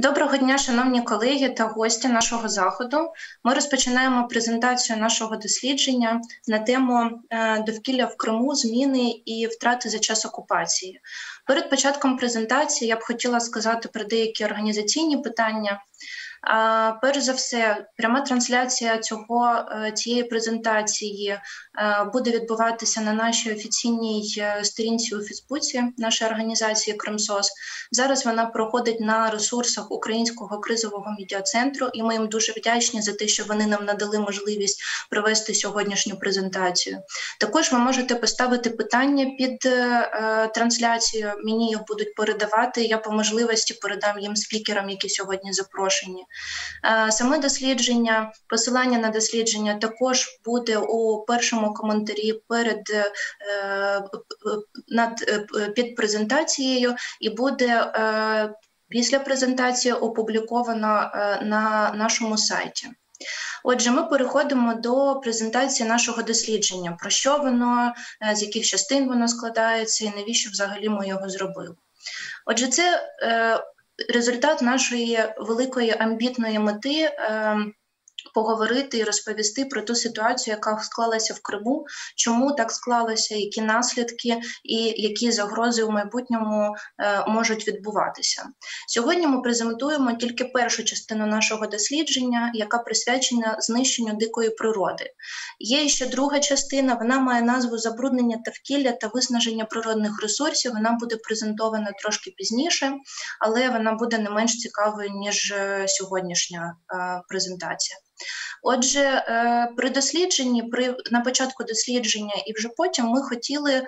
Доброго дня, шановні колеги та гості нашого заходу. Ми розпочинаємо презентацію нашого дослідження на тему е, довкілля в Криму, зміни і втрати за час окупації. Перед початком презентації я б хотіла сказати про деякі організаційні питання. Перш за все, пряма трансляція цього е, цієї презентації е, буде відбуватися на нашій офіційній е, сторінці у Фейсбуці нашої організації Кримсос. Зараз вона проходить на ресурсах Українського кризового медіа-центру, і ми їм дуже вдячні за те, що вони нам надали можливість провести сьогоднішню презентацію. Також ви можете поставити питання під трансляцією. Мені їх будуть передавати. Я по можливості передам їм спікерам, які сьогодні запрошені. Е, саме дослідження, посилання на дослідження також буде у першому коментарі перед е, над е, під презентацією, і буде після презентації опубліковано на нашому сайті. Отже, ми переходимо до презентації нашого дослідження, про що воно, з яких частин воно складається, і навіщо взагалі ми його зробили. Отже, це результат нашої великої амбітної мети. Ем, поговорити і розповісти про ту ситуацію, яка склалася в Криму, чому так склалося, які наслідки і які загрози у майбутньому е, можуть відбуватися. Сьогодні ми презентуємо тільки першу частину нашого дослідження, яка присвячена знищенню дикої природи. Є ще друга частина, вона має назву забруднення довкілля та виснаження природних ресурсів. Вона буде презентована трошки пізніше, але вона буде не менш цікавою ніж е, сьогоднішня е, презентація. Отже, е, при дослідженні, при на початку дослідження, і вже потім ми хотіли е,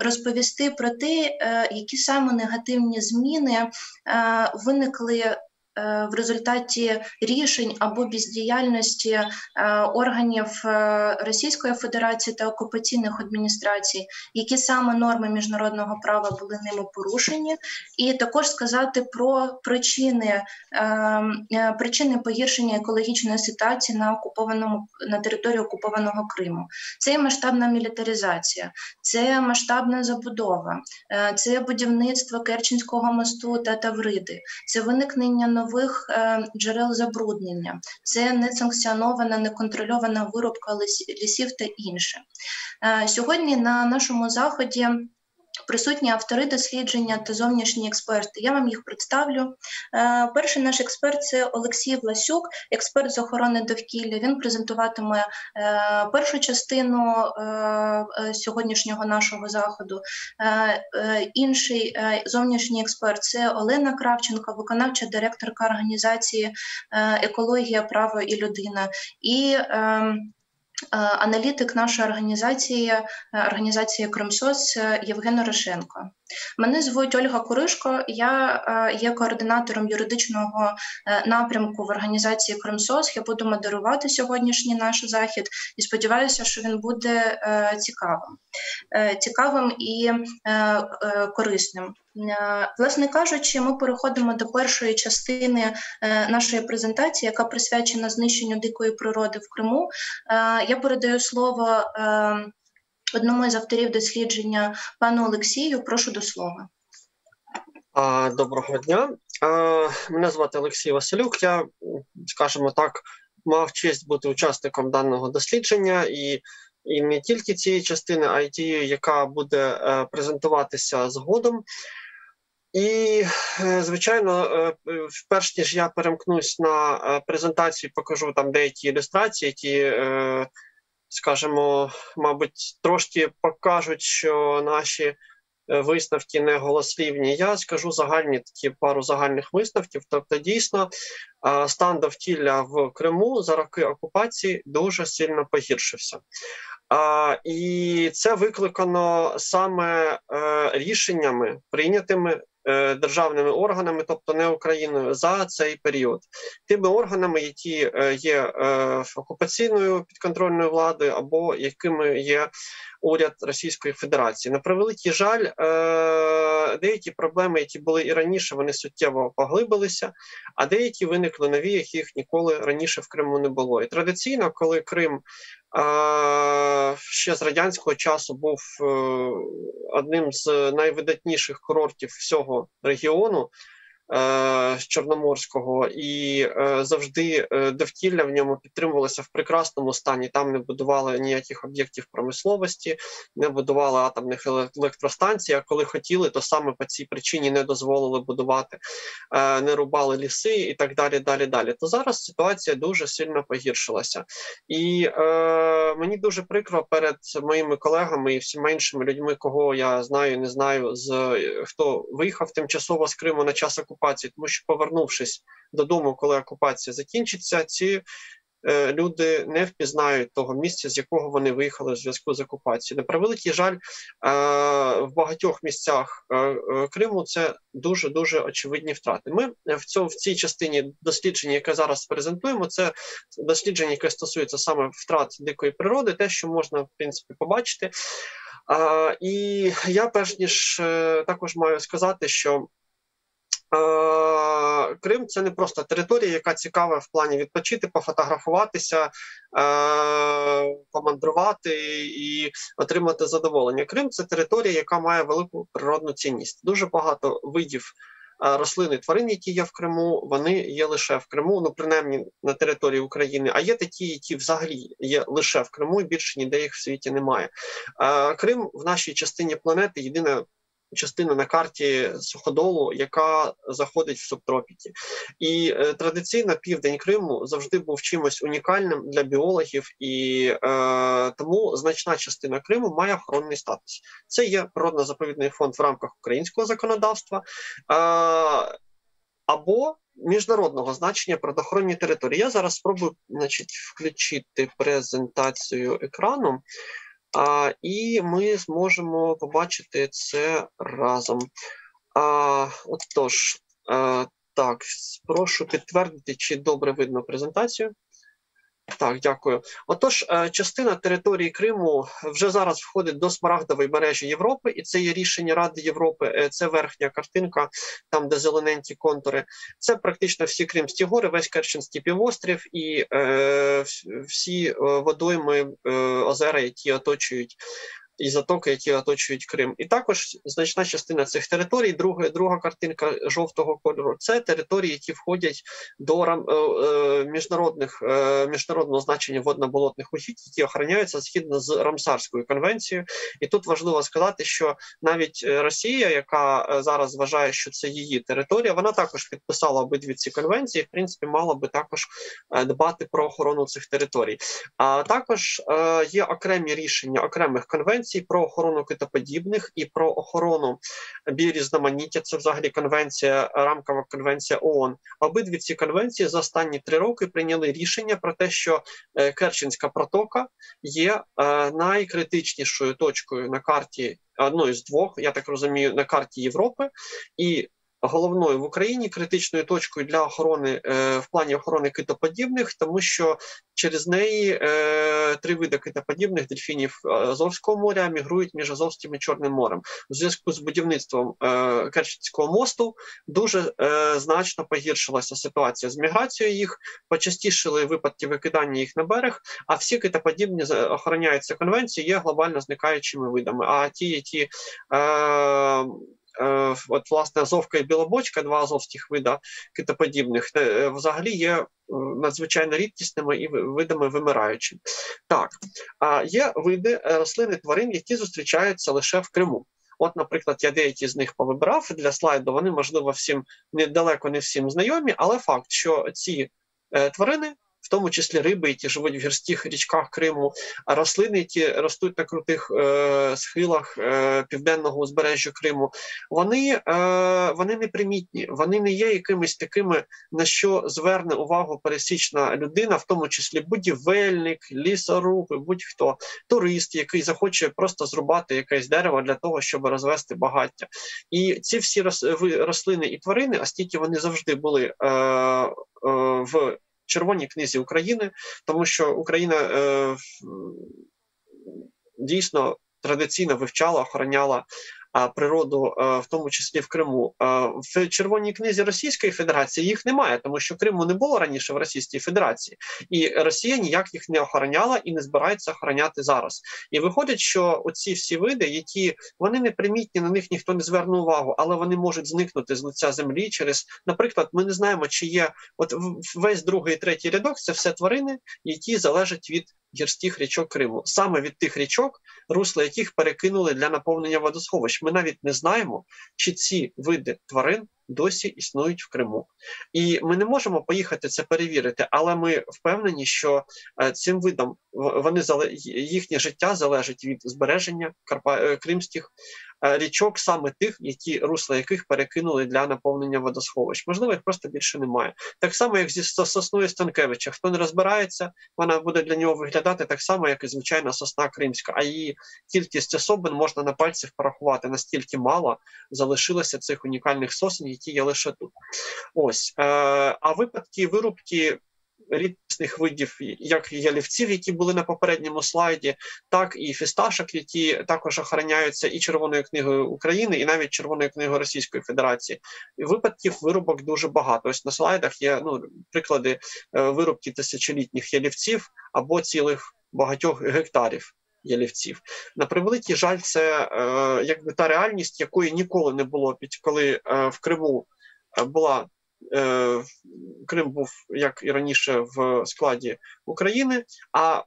розповісти про те, е, які саме негативні зміни виникли в результаті рішень або бездіяльності е, органів е, Російської Федерації та окупаційних адміністрацій, які саме норми міжнародного права були ними порушені, і також сказати про причини причини погіршення екологічної ситуації на окупованому на території окупованого Криму. Це масштабна мілітаризація, це масштабна забудова, це будівництво Керченського мосту та Тавриди, це виникнення нових е, джерел забруднення, це несанкціонована, неконтрольована вирубка лісів та інше. Е, сьогодні на нашому заході. Присутні автори дослідження та зовнішні експерти. Я вам їх представлю. Е, перший наш експерт це Олексій Власюк, експерт з охорони довкілля. Він презентуватиме е, першу частину е, сьогоднішнього нашого заходу. Інший зовнішній експерт це Олена Кравченко, виконавча директорка організації Екологія, право і людина. І ем, аналітик нашої організації, е, організації Кримсос е, Євген Орошенко. Мене звуть Ольга Куришко, я є координатором юридичного напрямку в організації Кримсос. Я буду модерувати сьогоднішній наш захід і сподіваюся, що він буде цікавим, цікавим і корисним. Власне кажучи, ми переходимо до першої частини нашої презентації, яка присвячена знищенню дикої природи в Криму. Я передаю слово одному із авторів дослідження пану Олексію. Прошу до слова. Доброго дня. Мене звати Олексій Василюк. Я, скажімо так, мав честь бути учасником даного дослідження і. І не тільки цієї частини, а й тієї, яка буде е, презентуватися згодом. І, е, звичайно, е, перш ніж я перемкнусь на е, презентацію, покажу там деякі ілюстрації, які, скажімо, мабуть, трошки покажуть, що наші висновки не голослівні. Я скажу загальні такі пару загальних висновків. Тобто, дійсно, стан довкілля в Криму за роки окупації дуже сильно погіршився. А, І це викликано саме е, рішеннями, прийнятими Е, державними органами, тобто не Україною, за цей період, тими органами, які е, є е, окупаційною підконтрольною владою, або якими є уряд Російської Федерації. На превеликий жаль, деякі проблеми, які були і раніше, вони суттєво поглибилися, а деякі виникли нові, яких ніколи раніше в Криму не було. І традиційно, коли Крим ще з радянського часу був одним з найвидатніших курортів всього регіону. З Чорноморського, і завжди довкілля в ньому підтримувалося в прекрасному стані. Там не будували ніяких об'єктів промисловості, не будували атомних електростанцій. А коли хотіли, то саме по цій причині не дозволили будувати, не рубали ліси і так далі. Далі, далі. То зараз ситуація дуже сильно погіршилася, і е, мені дуже прикро перед моїми колегами і всіма іншими людьми, кого я знаю, не знаю, з хто виїхав тимчасово з Криму на час окупації, тому що повернувшись додому, коли окупація закінчиться, ці Е, люди не впізнають того місця, з якого вони виїхали в зв'язку з окупацією. На превеликий жаль, е, в багатьох місцях е, Криму це дуже дуже очевидні втрати. Ми в цьому в цій частині дослідження, яке зараз презентуємо, це дослідження, яке стосується саме втрат дикої природи, те, що можна в принципі побачити. І я перш ніж також маю сказати, що Крим це не просто територія, яка цікава в плані відпочити, пофотографуватися, е, помандрувати і отримати задоволення. Крим це територія, яка має велику природну цінність. Дуже багато видів е, рослин і тварин, які є в Криму, вони є лише в Криму, ну принаймні на території України. А є такі, які взагалі є лише в Криму, і більше ніде їх в світі немає. Е, Крим в нашій частині планети єдине частина на карті суходолу, яка заходить в субтропіки. І е, традиційно південь Криму завжди був чимось унікальним для біологів, і е, тому значна частина Криму має охоронний статус. Це є природно-заповідний фонд в рамках українського законодавства. Е, або міжнародного значення природоохоронні території. Я зараз спробую значить, включити презентацію екрану. А, І ми зможемо побачити це разом. А, Отож, а, так, прошу підтвердити, чи добре видно презентацію. Так, дякую. Отож, е, частина території Криму вже зараз входить до смарагдової мережі Європи, і це є рішення Ради Європи. Е, це верхня картинка, там де зелененькі контури. Це практично всі Кримські гори, весь Керченський півострів і е, всі е, водойми е, озера, які оточують і затоки, які оточують Крим. І також значна частина цих територій, друга друга картинка жовтого кольору це території, які входять до е, е, міжнародних е, міжнародного значення водно-болотних угідь, які охороняються згідно з Рамсарською конвенцією. І тут важливо сказати, що навіть Росія, яка зараз вважає, що це її територія, вона також підписала обидві ці конвенції. В принципі, мала би також дбати про охорону цих територій. А також є окремі рішення окремих конвенцій конвенцій про охорону китоподібних і про охорону біорізноманіття. Це взагалі конвенція, рамкова конвенція ООН. Обидві ці конвенції за останні три роки прийняли рішення про те, що е, Керченська протока є е, найкритичнішою точкою на карті одної з двох, я так розумію, на карті Європи і головною в Україні критичною точкою для охорони е, в плані охорони китоподібних, тому що через неї три види китоподібних дельфінів е, Азовського моря мігрують між Азовським і Чорним морем. У зв'язку з будівництвом Керченського мосту дуже значно погіршилася ситуація з міграцією їх, почастішили випадки викидання їх на берег. А всі китоподібні охороняються конвенцією, є глобально зникаючими видами. А ті, які Е, от власне Азовка і Білобочка, два азовських вида китоподібних, е, взагалі є е, надзвичайно рідкісними і видами вимираючими. Так, а є види рослин і тварин, які зустрічаються лише в Криму. От, наприклад, я деякі з них повибирав для слайду. Вони можливо всім недалеко не всім знайомі, але факт, що ці тварини тому числі риби, які живуть в гірських річках Криму, а рослини, які ростуть на крутих е, схилах е, південного узбережжя Криму, вони е, вони непримітні, вони не є якимись такими, на що зверне увагу пересічна людина, в тому числі будівельник, лісоруб, будь-хто. Турист, який захоче просто зрубати якесь дерево для того, щоб розвести багаття. І ці всі рослини і тварини, оскільки вони завжди були е, е, в червоній книзі України, тому що Україна е, дійсно традиційно вивчала, охороняла природу, в тому числі в Криму. В Червоній книзі Російської Федерації їх немає, тому що Криму не було раніше в Російській Федерації, і Росія ніяк їх не охороняла і не збирається охороняти зараз. І виходить, що оці всі види, які вони не примітні, на них ніхто не зверне увагу, але вони можуть зникнути з лиця землі через, наприклад, ми не знаємо, чи є от весь другий і третій рядок це все тварини, які залежать від гірських річок Криму, саме від тих річок, русла яких перекинули для наповнення водосховищ. Ми навіть не знаємо, чи ці види тварин досі існують в Криму. І ми не можемо поїхати це перевірити, але ми впевнені, що е, цим видам вони їхнє життя залежить від збереження е, кримських Е, річок, саме тих, які русла яких перекинули для наповнення водосховищ. Можливо, їх просто більше немає. Так само, як зі сосною Станкевича. Хто не розбирається, вона буде для нього виглядати так само, як і звичайна сосна кримська. А її кількість особин можна на пальцях порахувати настільки мало залишилося цих унікальних сосен, які є лише тут. Ось е, а випадки вирубки рідкісних видів, як ялівців, які були на попередньому слайді, так і фісташок, які також охороняються і Червоною книгою України, і навіть Червоною книгою Російської Федерації. І Випадків вирубок дуже багато. Ось на слайдах є ну, приклади е, вирубки тисячолітніх ялівців або цілих багатьох гектарів. Ялівців на превеликий жаль, це е, якби та реальність, якої ніколи не було під коли е, в Криму е, була Е, Крим був як і раніше в складі України. А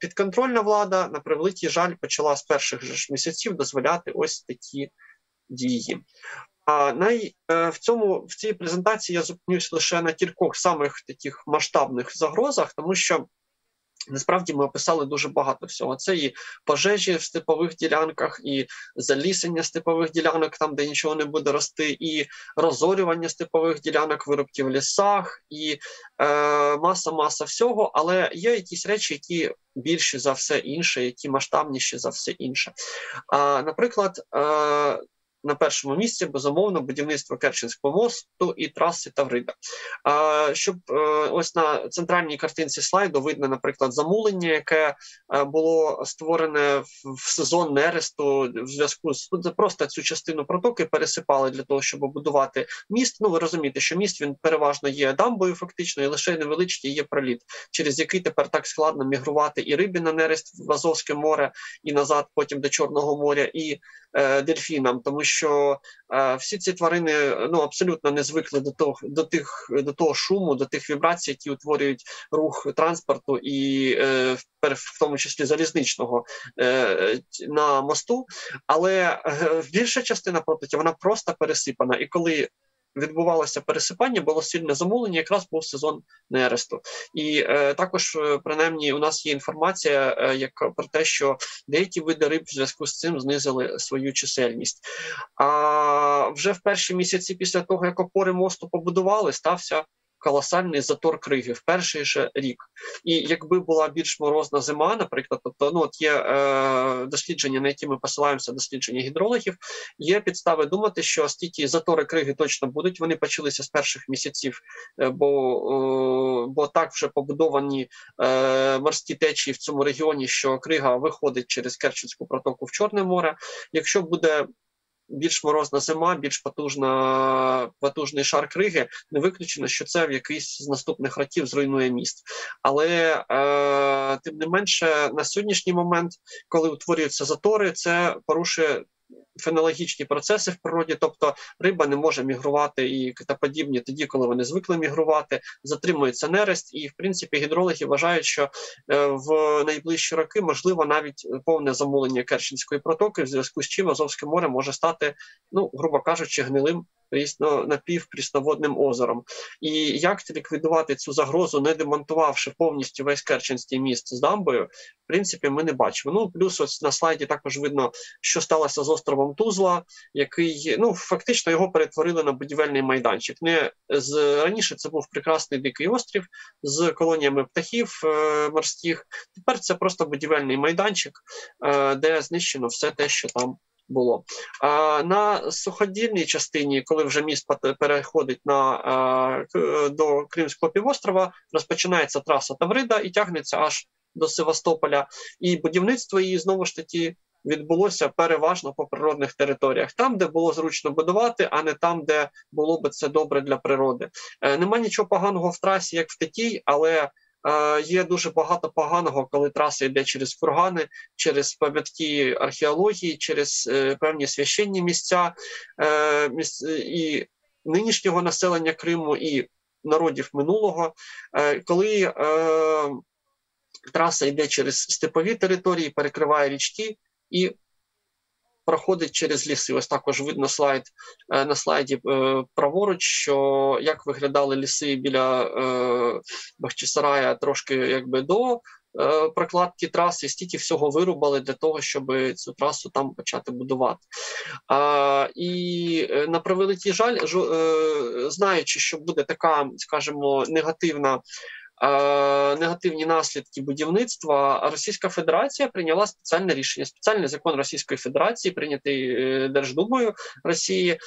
підконтрольна влада на превеликий жаль почала з перших ж місяців дозволяти ось такі дії. А най е, в цьому в цій презентації я зупинюсь лише на кількох самих таких масштабних загрозах, тому що Насправді ми описали дуже багато всього. Це і пожежі в степових ділянках, і залісення степових ділянок, там де нічого не буде рости, і розорювання степових ділянок, виробки в лісах, і е, маса маса всього. Але є якісь речі, які більші за все інше, які масштабніші за все інше. А, Наприклад, е, на першому місці безумовно будівництво Керченського мосту і траси Таврида. А, Щоб е, ось на центральній картинці слайду видно, наприклад, замулення, яке е, було створене в сезон нересту в зв'язку з просто цю частину протоки пересипали для того, щоб будувати міст. Ну ви розумієте, що міст він переважно є дамбою, фактично, і лише невеличкий є проліт, через який тепер так складно мігрувати і рибі на нерест в Азовське море і назад, потім до Чорного моря, і е, дельфінам, тому що що е, всі ці тварини ну абсолютно не звикли до того до тих до того шуму, до тих вібрацій, які утворюють рух транспорту, і е, в тому числі залізничного е, на мосту. Але е, більша частина протоки вона просто пересипана. І коли відбувалося пересипання, було сильне замовлення, якраз був сезон нересту. І е, також, е, принаймні, у нас є інформація, е, як про те, що деякі види риб в зв'язку з цим знизили свою чисельність. А вже в перші місяці після того, як опори мосту побудували, стався колосальний затор криги в перший же рік. І якби була більш морозна зима, наприклад, тобто ну от є е, дослідження, на які ми посилаємося, дослідження гідрологів, є підстави думати, що стільки затори криги точно будуть. Вони почалися з перших місяців, е, бо е, бо так вже побудовані е, морські течії в цьому регіоні, що крига виходить через Керченську протоку в Чорне море. Якщо буде більш морозна зима, більш потужна, потужний шар криги, не виключено, що це в якийсь з наступних років зруйнує міст. Але е, тим не менше, на сьогоднішній момент, коли утворюються затори, це порушує фенологічні процеси в природі, тобто риба не може мігрувати і подібні тоді, коли вони звикли мігрувати, затримується нерест, і в принципі гідрологи вважають, що е, в найближчі роки можливо навіть повне замулення Керченської протоки, в зв'язку з чим Азовське море може стати, ну грубо кажучи, гнилим напівпрісноводним озером. І як ліквідувати цю загрозу, не демонтувавши повністю весь Керченський міст з дамбою, в принципі, ми не бачимо. Ну плюс ось на слайді також видно, що сталося з островом Тузла, який ну фактично його перетворили на будівельний майданчик. Не з раніше це був прекрасний дикий острів з колоніями птахів е, морських. Тепер це просто будівельний майданчик, е, де знищено все те, що там було. А на суходільній частині, коли вже міст переходить на до Кримського півострова, розпочинається траса Таврида і тягнеться аж до Севастополя. І будівництво її знову ж таки відбулося переважно по природних територіях, там, де було зручно будувати, а не там, де було би це добре для природи. Е, Нема нічого поганого в трасі, як в такій, але є дуже багато поганого, коли траса йде через кургани, через пам'ятки археології, через е, певні священні місця. Е, і нинішнього населення Криму і народів минулого, е, коли е, траса йде через степові території, перекриває річки і проходить через ліси. Ось також видно слайд е, на слайді е, праворуч, що як виглядали ліси біля е, Бахчисарая трошки якби до. Прокладки траси стільки всього вирубали для того, щоб цю трасу там почати будувати. А, І на превеликий жаль, е, знаючи, що буде така, скажімо, негативна негативні наслідки будівництва, Російська Федерація прийняла спеціальне рішення, спеціальний закон Російської Федерації, прийнятий е, Держдумою Росії, е,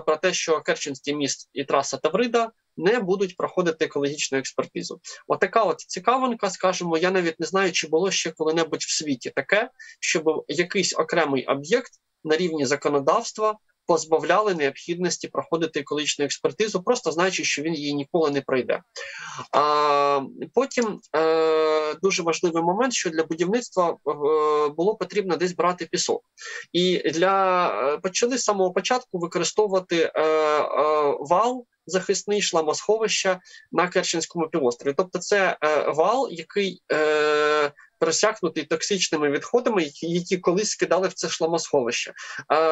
про те, що Керченський міст і траса Таврида не будуть проходити екологічну експертизу. Отака от цікавинка, скажімо, я навіть не знаю, чи було ще коли-небудь в світі таке, щоб якийсь окремий об'єкт на рівні законодавства позбавляли необхідності проходити екологічну експертизу, просто знаючи, що він її ніколи не пройде. А потім е, дуже важливий момент, що для будівництва е, було потрібно десь брати пісок, і для е, почали з самого початку використовувати е, е, вал. Захисний шламосховища на Керченському півострові. Тобто, це е, вал, який е, просякнутий токсичними відходами, які, колись скидали в це шламосховище.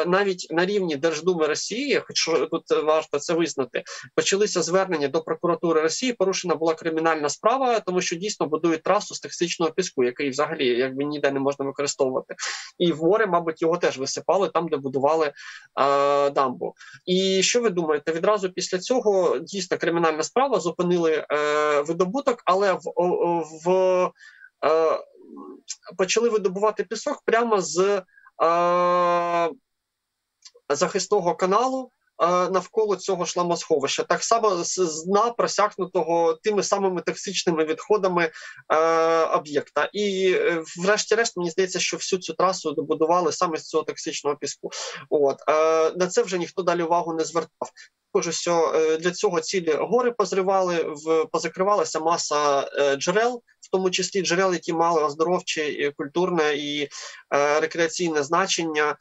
Навіть на рівні Держдуми Росії, хоч тут варто це визнати, почалися звернення до прокуратури Росії. Порушена була кримінальна справа, тому що дійсно будують трасу з токсичного піску, який взагалі якби ніде не можна використовувати. І в море, мабуть, його теж висипали там, де будували е, дамбу. І що ви думаєте? Відразу після цього дійсно кримінальна справа зупинили е, видобуток, але в, в е, почали видобувати пісок прямо з е, захисного каналу. е, Навколо цього шламосховища, так само з дна просякнутого тими самими токсичними відходами е, об'єкта, і е, врешті-решт мені здається, що всю цю трасу добудували саме з цього токсичного піску. От е, на це вже ніхто далі увагу не звертав. Також що е, для цього цілі гори позривали, в позакривалася маса е, джерел, в тому числі джерел, які мали оздоровче, культурне і е, рекреаційне значення.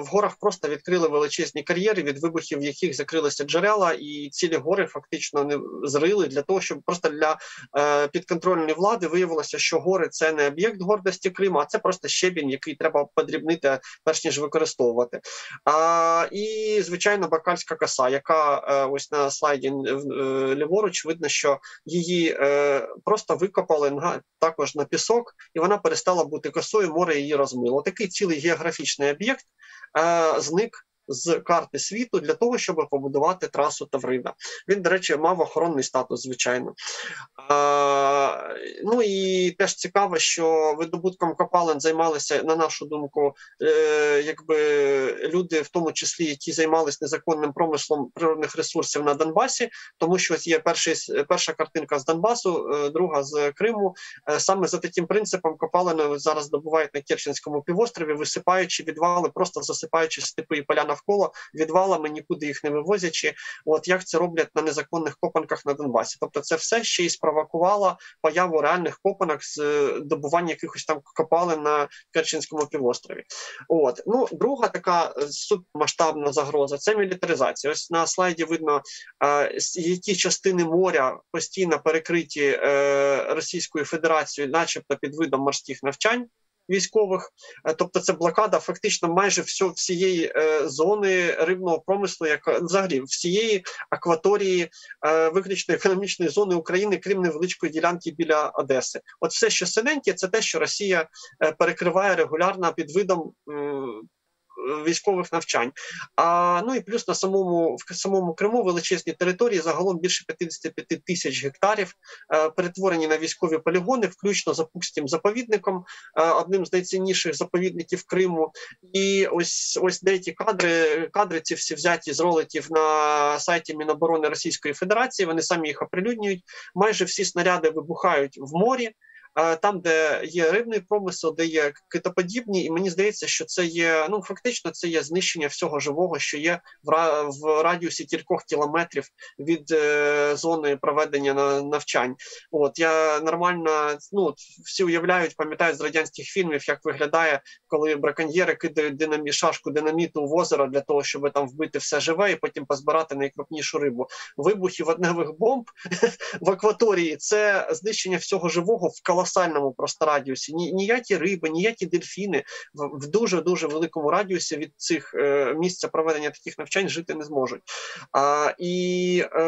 В горах просто відкрили величезні кар'єри, від вибухів яких закрилися джерела, і цілі гори фактично не зрили для того, щоб просто для підконтрольної влади виявилося, що гори це не об'єкт гордості Криму, а це просто щебінь, який треба подрібнити, перш ніж використовувати. І звичайно, бакальська коса, яка е, ось на слайді е, е, ліворуч видно, що її просто викопали також на пісок, і вона перестала бути косою. Море її розмило. Такий цілий географічний об'єкт зник. З карти світу для того, щоб побудувати трасу Таврида. Він, до речі, мав охоронний статус, звичайно. А, ну і теж цікаво, що видобутком копалин займалися, на нашу думку, е, якби люди, в тому числі, які займалися незаконним промислом природних ресурсів на Донбасі, тому що є перший, перша картинка з Донбасу, е, друга з Криму. Е, саме за таким принципом копалини зараз добувають на Керченському півострові, висипаючи відвали, просто засипаючи степи і поля навколо відвалами, нікуди їх не вивозячи. От як це роблять на незаконних копанках на Донбасі. Тобто, це все ще й спровокувало появу реальних копанок з е, добування якихось там копалин на Керченському півострові. От ну друга така е, субмасштабна загроза це мілітаризація. Ось на слайді видно, е, які частини моря постійно перекриті Російською Федерацією, начебто під видом морських навчань. Військових, Е, тобто це блокада фактично майже всього всієї е, зони рибного промислу, як взагалі всієї акваторії е, виключно економічної зони України, крім невеличкої ділянки біля Одеси. От все, що синеньке, це те, що Росія е, перекриває регулярно під видом. Військових навчань, а ну і плюс на самому в самому Криму величезні території загалом більше 55 тисяч гектарів е, перетворені на військові полігони, включно з Апукським заповідником, е, одним з найцінніших заповідників Криму. І ось ось деякі кадри, кадри ці всі взяті з роликів на сайті Міноборони Російської Федерації. Вони самі їх оприлюднюють. Майже всі снаряди вибухають в морі. Там, де є рибний промисел, де є китоподібні, і мені здається, що це є ну фактично це є знищення всього живого, що є в в радіусі кількох кілометрів від е, зони проведення навчань. От я нормально ну всі уявляють, пам'ятають з радянських фільмів, як виглядає, коли браконьєри кидають динамі, шашку динаміту в озеро для того, щоб там вбити все живе, і потім позбирати найкрупнішу рибу. Вибухи водневих бомб в акваторії це знищення всього живого в колосальному просто радіусі. Ні, ніякі риби, ніякі дельфіни в дуже дуже великому радіусі від цих е, місця проведення таких навчань жити не зможуть. А і е,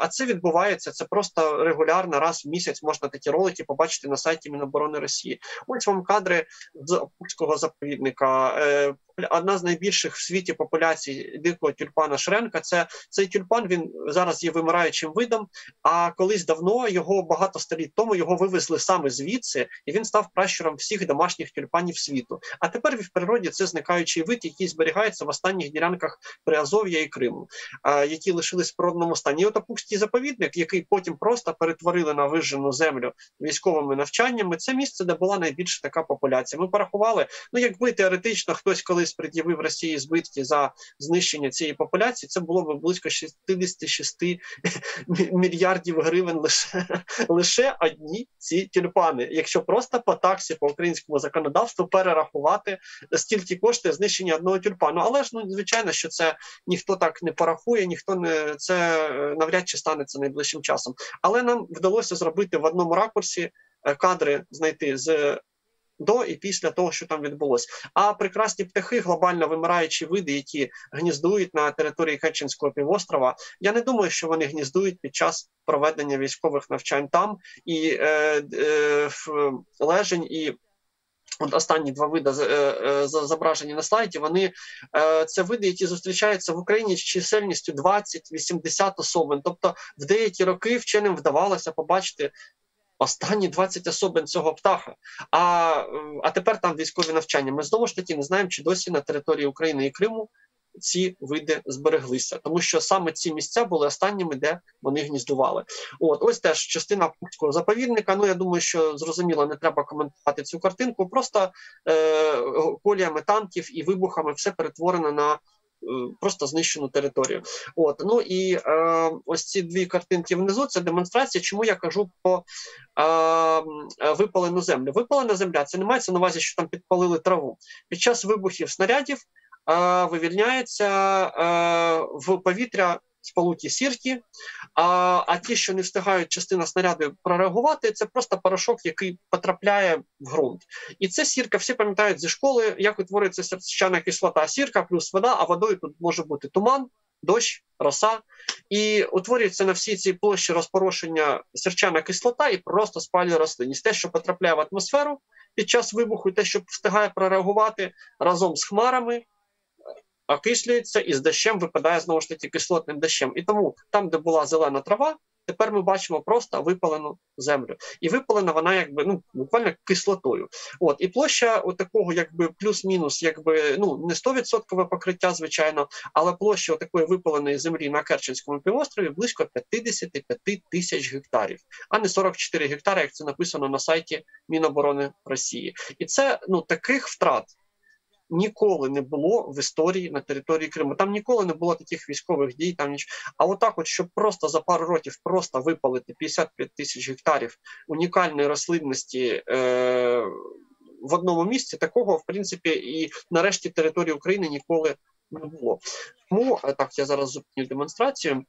а це відбувається. Це просто регулярно раз в місяць можна такі ролики побачити на сайті Міноборони Росії. Ось вам кадри з Опутського заповідника. Е, одна з найбільших в світі популяцій дикого тюльпана Шренка. Це цей тюльпан він зараз є вимираючим видом. А колись давно його багато століть тому його вивезли саме звідси, і він став пращуром всіх домашніх тюльпанів світу. А тепер в природі це зникаючий вид, який зберігається в останніх ділянках Приазов'я і Криму, які лишились в природному стані. І от заповідник, який потім просто перетворили на вижену землю військовими навчаннями. Це місце, де була найбільша така популяція. Ми порахували. Ну якби теоретично хтось колись колись пред'явив Росії збитки за знищення цієї популяції, це було б близько 66 мільярдів гривень лише лише одні ці тюльпани. Якщо просто по таксі по українському законодавству перерахувати стільки коштує знищення одного тюльпану. Але ж ну звичайно, що це ніхто так не порахує, ніхто не це е, навряд чи станеться найближчим часом. Але нам вдалося зробити в одному ракурсі е, кадри знайти з до і після того, що там відбулося. А прекрасні птахи, глобально вимираючі види, які гніздують на території Хетчинського півострова, я не думаю, що вони гніздують під час проведення військових навчань там і е, е, лежень і. От останні два види е, е, зображені на слайді. Вони е, це види, які зустрічаються в Україні з чисельністю 20-80 особин. Тобто, в деякі роки вченим вдавалося побачити останні 20 особин цього птаха. А а тепер там військові навчання. Ми знову ж таки не знаємо, чи досі на території України і Криму ці види збереглися, тому що саме ці місця були останніми, де вони гніздували. От ось теж частина путського заповідника. Ну я думаю, що зрозуміло, не треба коментувати цю картинку. Просто е, коліями танків і вибухами все перетворено на. Е, просто знищену територію. От ну і е, ось ці дві картинки внизу це демонстрація, чому я кажу про е, випалену землю. Випалена земля це не мається на увазі, що там підпалили траву. Під час вибухів снарядів е, вивільняється е, в повітря сполуті сірки, а а ті, що не встигають частина снаряду прореагувати, це просто порошок, який потрапляє в ґрунт. І це сірка, всі пам'ятають зі школи, як утворюється сірчана кислота, сірка плюс вода, а водою тут може бути туман, дощ, роса. І утворюється на всій цій площі розпорошення сірчана кислота і просто спалює рослинність. Те, що потрапляє в атмосферу під час вибуху, те, що встигає прореагувати разом з хмарами окислюється і з дощем випадає знову ж таки кислотним дощем. І тому там, де була зелена трава, тепер ми бачимо просто випалену землю. І випалена вона якби ну буквально кислотою. От і площа такого, якби плюс-мінус, якби ну не 100% покриття, звичайно, але площа такої випаленої землі на Керченському півострові близько 55 тисяч гектарів, а не 44 гектари, як це написано на сайті Міноборони Росії. І це ну таких втрат ніколи не було в історії на території Криму. Там ніколи не було таких військових дій. Там ніч. А отак, от щоб просто за пару років просто випалити 55 тисяч гектарів унікальної рослинності. Е- в одному місці такого, в принципі, і нарешті території України ніколи не було. Тому е, так я зараз зупиню демонстрацію.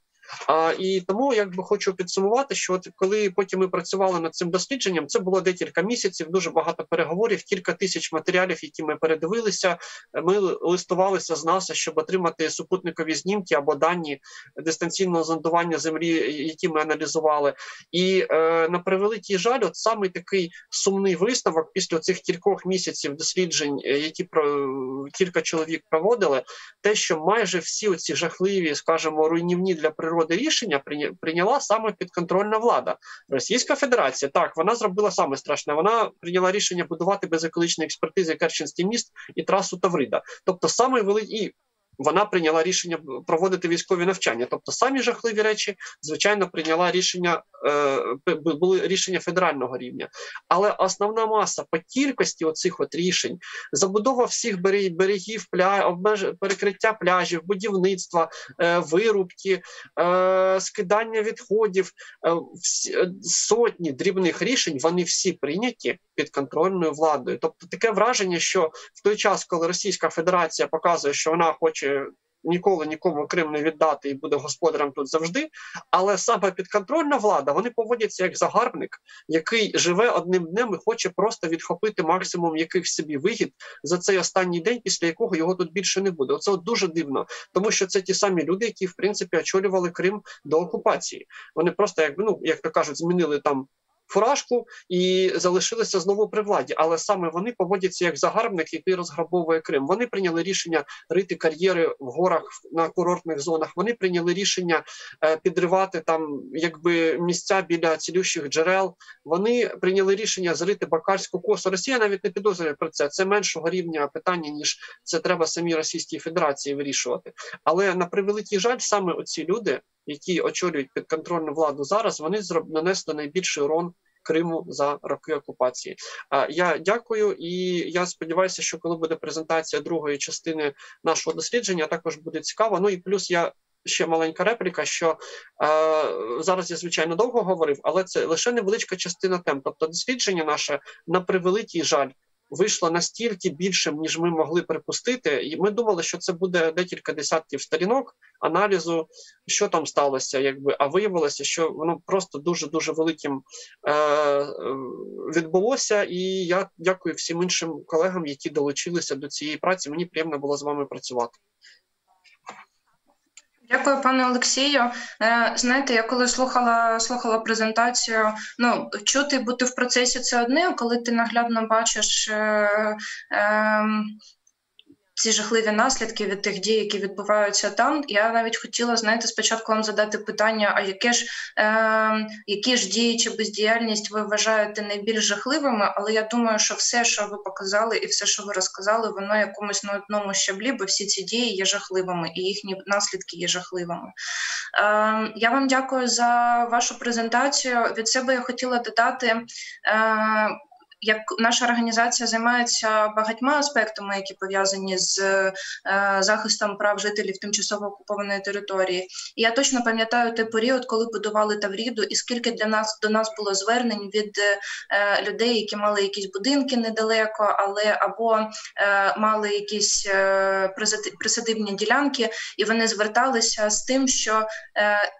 А, І тому якби хочу підсумувати, що от коли потім ми працювали над цим дослідженням, це було декілька місяців, дуже багато переговорів, кілька тисяч матеріалів, які ми передивилися. Ми листувалися з НАСА, щоб отримати супутникові знімки або дані дистанційного зондування землі, які ми аналізували. І е, на превеликий жаль, от саме такий сумний висновок після цих кількох місяців досліджень, е, які про кілька чоловік проводили, те, що майже всі оці жахливі, скажімо, руйнівні для природи природи рішення прийняла саме підконтрольна влада. Російська Федерація так вона зробила саме страшне. Вона прийняла рішення будувати без екологічної експертизи Керченський міст і трасу Таврида. Тобто, саме великий вона прийняла рішення проводити військові навчання. Тобто самі жахливі речі, звичайно, прийняла рішення е, були рішення федерального рівня. Але основна маса по кількості оцих от рішень, забудова всіх берегів, пля, обмеж, перекриття пляжів, будівництва, е, вирубки, е, скидання відходів, всі, сотні дрібних рішень вони всі прийняті підконтрольною владою. Тобто таке враження, що в той час, коли Російська Федерація показує, що вона хоче ніколи нікому Крим не віддати і буде господарем тут завжди. Але саме підконтрольна влада вони поводяться як загарбник, який живе одним днем і хоче просто відхопити максимум якихось собі вигід за цей останній день, після якого його тут більше не буде. Оце от дуже дивно, тому що це ті самі люди, які в принципі очолювали Крим до окупації. Вони просто якби ну як то кажуть, змінили там фуражку і залишилися знову при владі. Але саме вони поводяться як загарбник, який розграбовує Крим. Вони прийняли рішення рити кар'єри в горах на курортних зонах. Вони прийняли рішення е, підривати там, якби місця біля цілющих джерел. Вони прийняли рішення зрити Бакарську косу. Росія навіть не підозрює про це. Це меншого рівня питання ніж це треба самій Російській Федерації вирішувати. Але на превеликий жаль, саме оці люди які очолюють підконтрольну владу зараз, вони нанесли найбільший урон Криму за роки окупації. Я дякую і я сподіваюся, що коли буде презентація другої частини нашого дослідження, також буде цікаво. Ну і плюс я. Ще маленька репліка, що е, зараз я звичайно довго говорив, але це лише невеличка частина тем. Тобто, дослідження наше на превеликий жаль вийшло настільки більшим, ніж ми могли припустити, і ми думали, що це буде декілька десятків сторінок аналізу, що там сталося, якби а виявилося, що воно просто дуже дуже великим е, відбулося. І я дякую всім іншим колегам, які долучилися до цієї праці. Мені приємно було з вами працювати. Дякую, пане Олексію. Е, знаєте, я коли слухала слухала презентацію, ну чути бути в процесі це одне, коли ти наглядно бачиш. Е, е, ці жахливі наслідки від тих дій, які відбуваються там. Я навіть хотіла знаєте, спочатку вам задати питання: а яке ж е, які ж дії чи бездіяльність ви вважаєте найбільш жахливими? Але я думаю, що все, що ви показали, і все, що ви розказали, воно якомусь на одному щаблі, бо всі ці дії є жахливими і їхні наслідки є жахливими. Е, Я вам дякую за вашу презентацію. Від себе я хотіла додати. Е, як наша організація займається багатьма аспектами, які пов'язані з е, захистом прав жителів тимчасово окупованої території. І я точно пам'ятаю той період, коли будували Тавріду, і скільки для нас до нас було звернень від е, людей, які мали якісь будинки недалеко, але або е, мали якісь е, присадибні ділянки, і вони зверталися з тим, що е,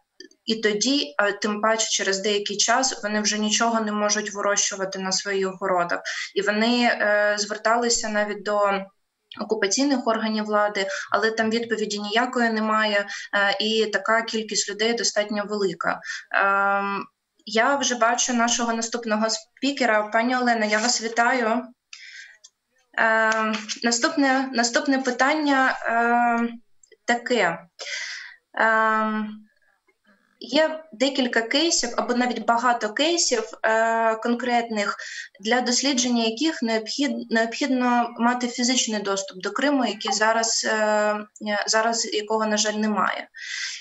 і тоді, тим паче, через деякий час вони вже нічого не можуть вирощувати на своїх городах, і вони е, зверталися навіть до. Окупаційних органів влади, але там відповіді ніякої немає, е, і така кількість людей достатньо велика. Е, я вже бачу нашого наступного спікера. Пані Олена, я вас вітаю. Е, наступне наступне питання е, таке. Є декілька кейсів або навіть багато кейсів е, конкретних, для дослідження яких необхідно необхідно мати фізичний доступ до Криму, який зараз е, зараз якого на жаль немає.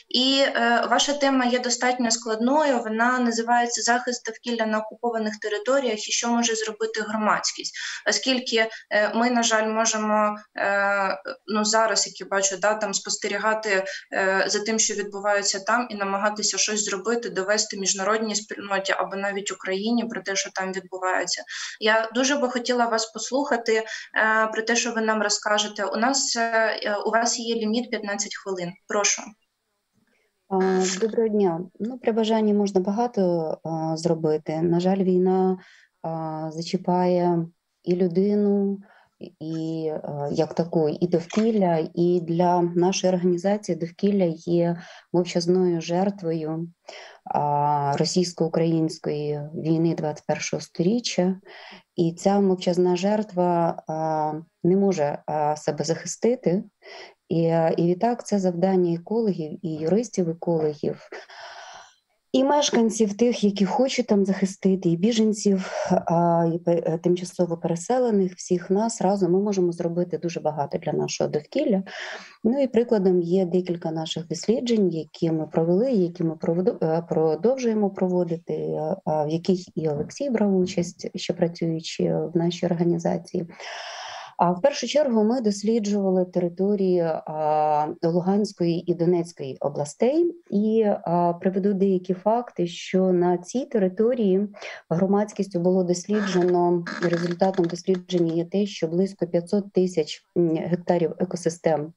І е, ваша тема є достатньо складною. Вона називається захист довкілля на окупованих територіях і що може зробити громадськість, оскільки е, ми, на жаль, можемо е, ну зараз, як я бачу, да там спостерігати е, за тим, що відбувається там, і намагатися щось зробити, довести міжнародній спільноті або навіть Україні про те, що там відбувається. Я дуже би хотіла вас послухати е, про те, що ви нам розкажете. У нас е, у вас є ліміт 15 хвилин. Прошу. Доброго дня. Ну, При бажанні можна багато а, зробити. На жаль, війна а, зачіпає і людину, і а, як таку, і довкілля, і для нашої організації довкілля є мовчазною жертвою російсько-української війни 21-го століття. І ця мовчазна жертва не може себе захистити. І і відтак це завдання екологів і юристів екологів і мешканців тих, які хочуть там захистити, і біженців, і е, тимчасово переселених, всіх нас разом ми можемо зробити дуже багато для нашого довкілля. Ну і прикладом є декілька наших досліджень, які ми провели, які ми е, продовжуємо проводити, в яких і Олексій брав участь, ще працюючи в нашій організації. В першу чергу ми досліджували території Луганської і Донецької областей і приведу деякі факти, що на цій території громадськістю було досліджено результатом дослідження є те, що близько 500 тисяч гектарів екосистем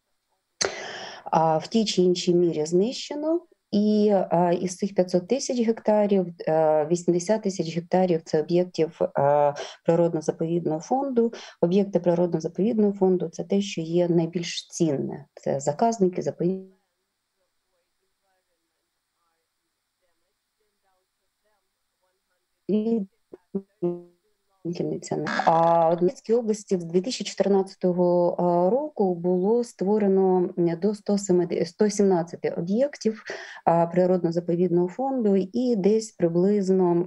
в тій чи іншій мірі знищено. І із цих 500 тисяч гектарів 80 тисяч гектарів це об'єктів природно-заповідного фонду. Об'єкти природно-заповідного фонду це те, що є найбільш цінне. Це заказники, заповідники. А в Донецькій області з 2014 року було створено до 117 об'єктів природно-заповідного фонду, і десь приблизно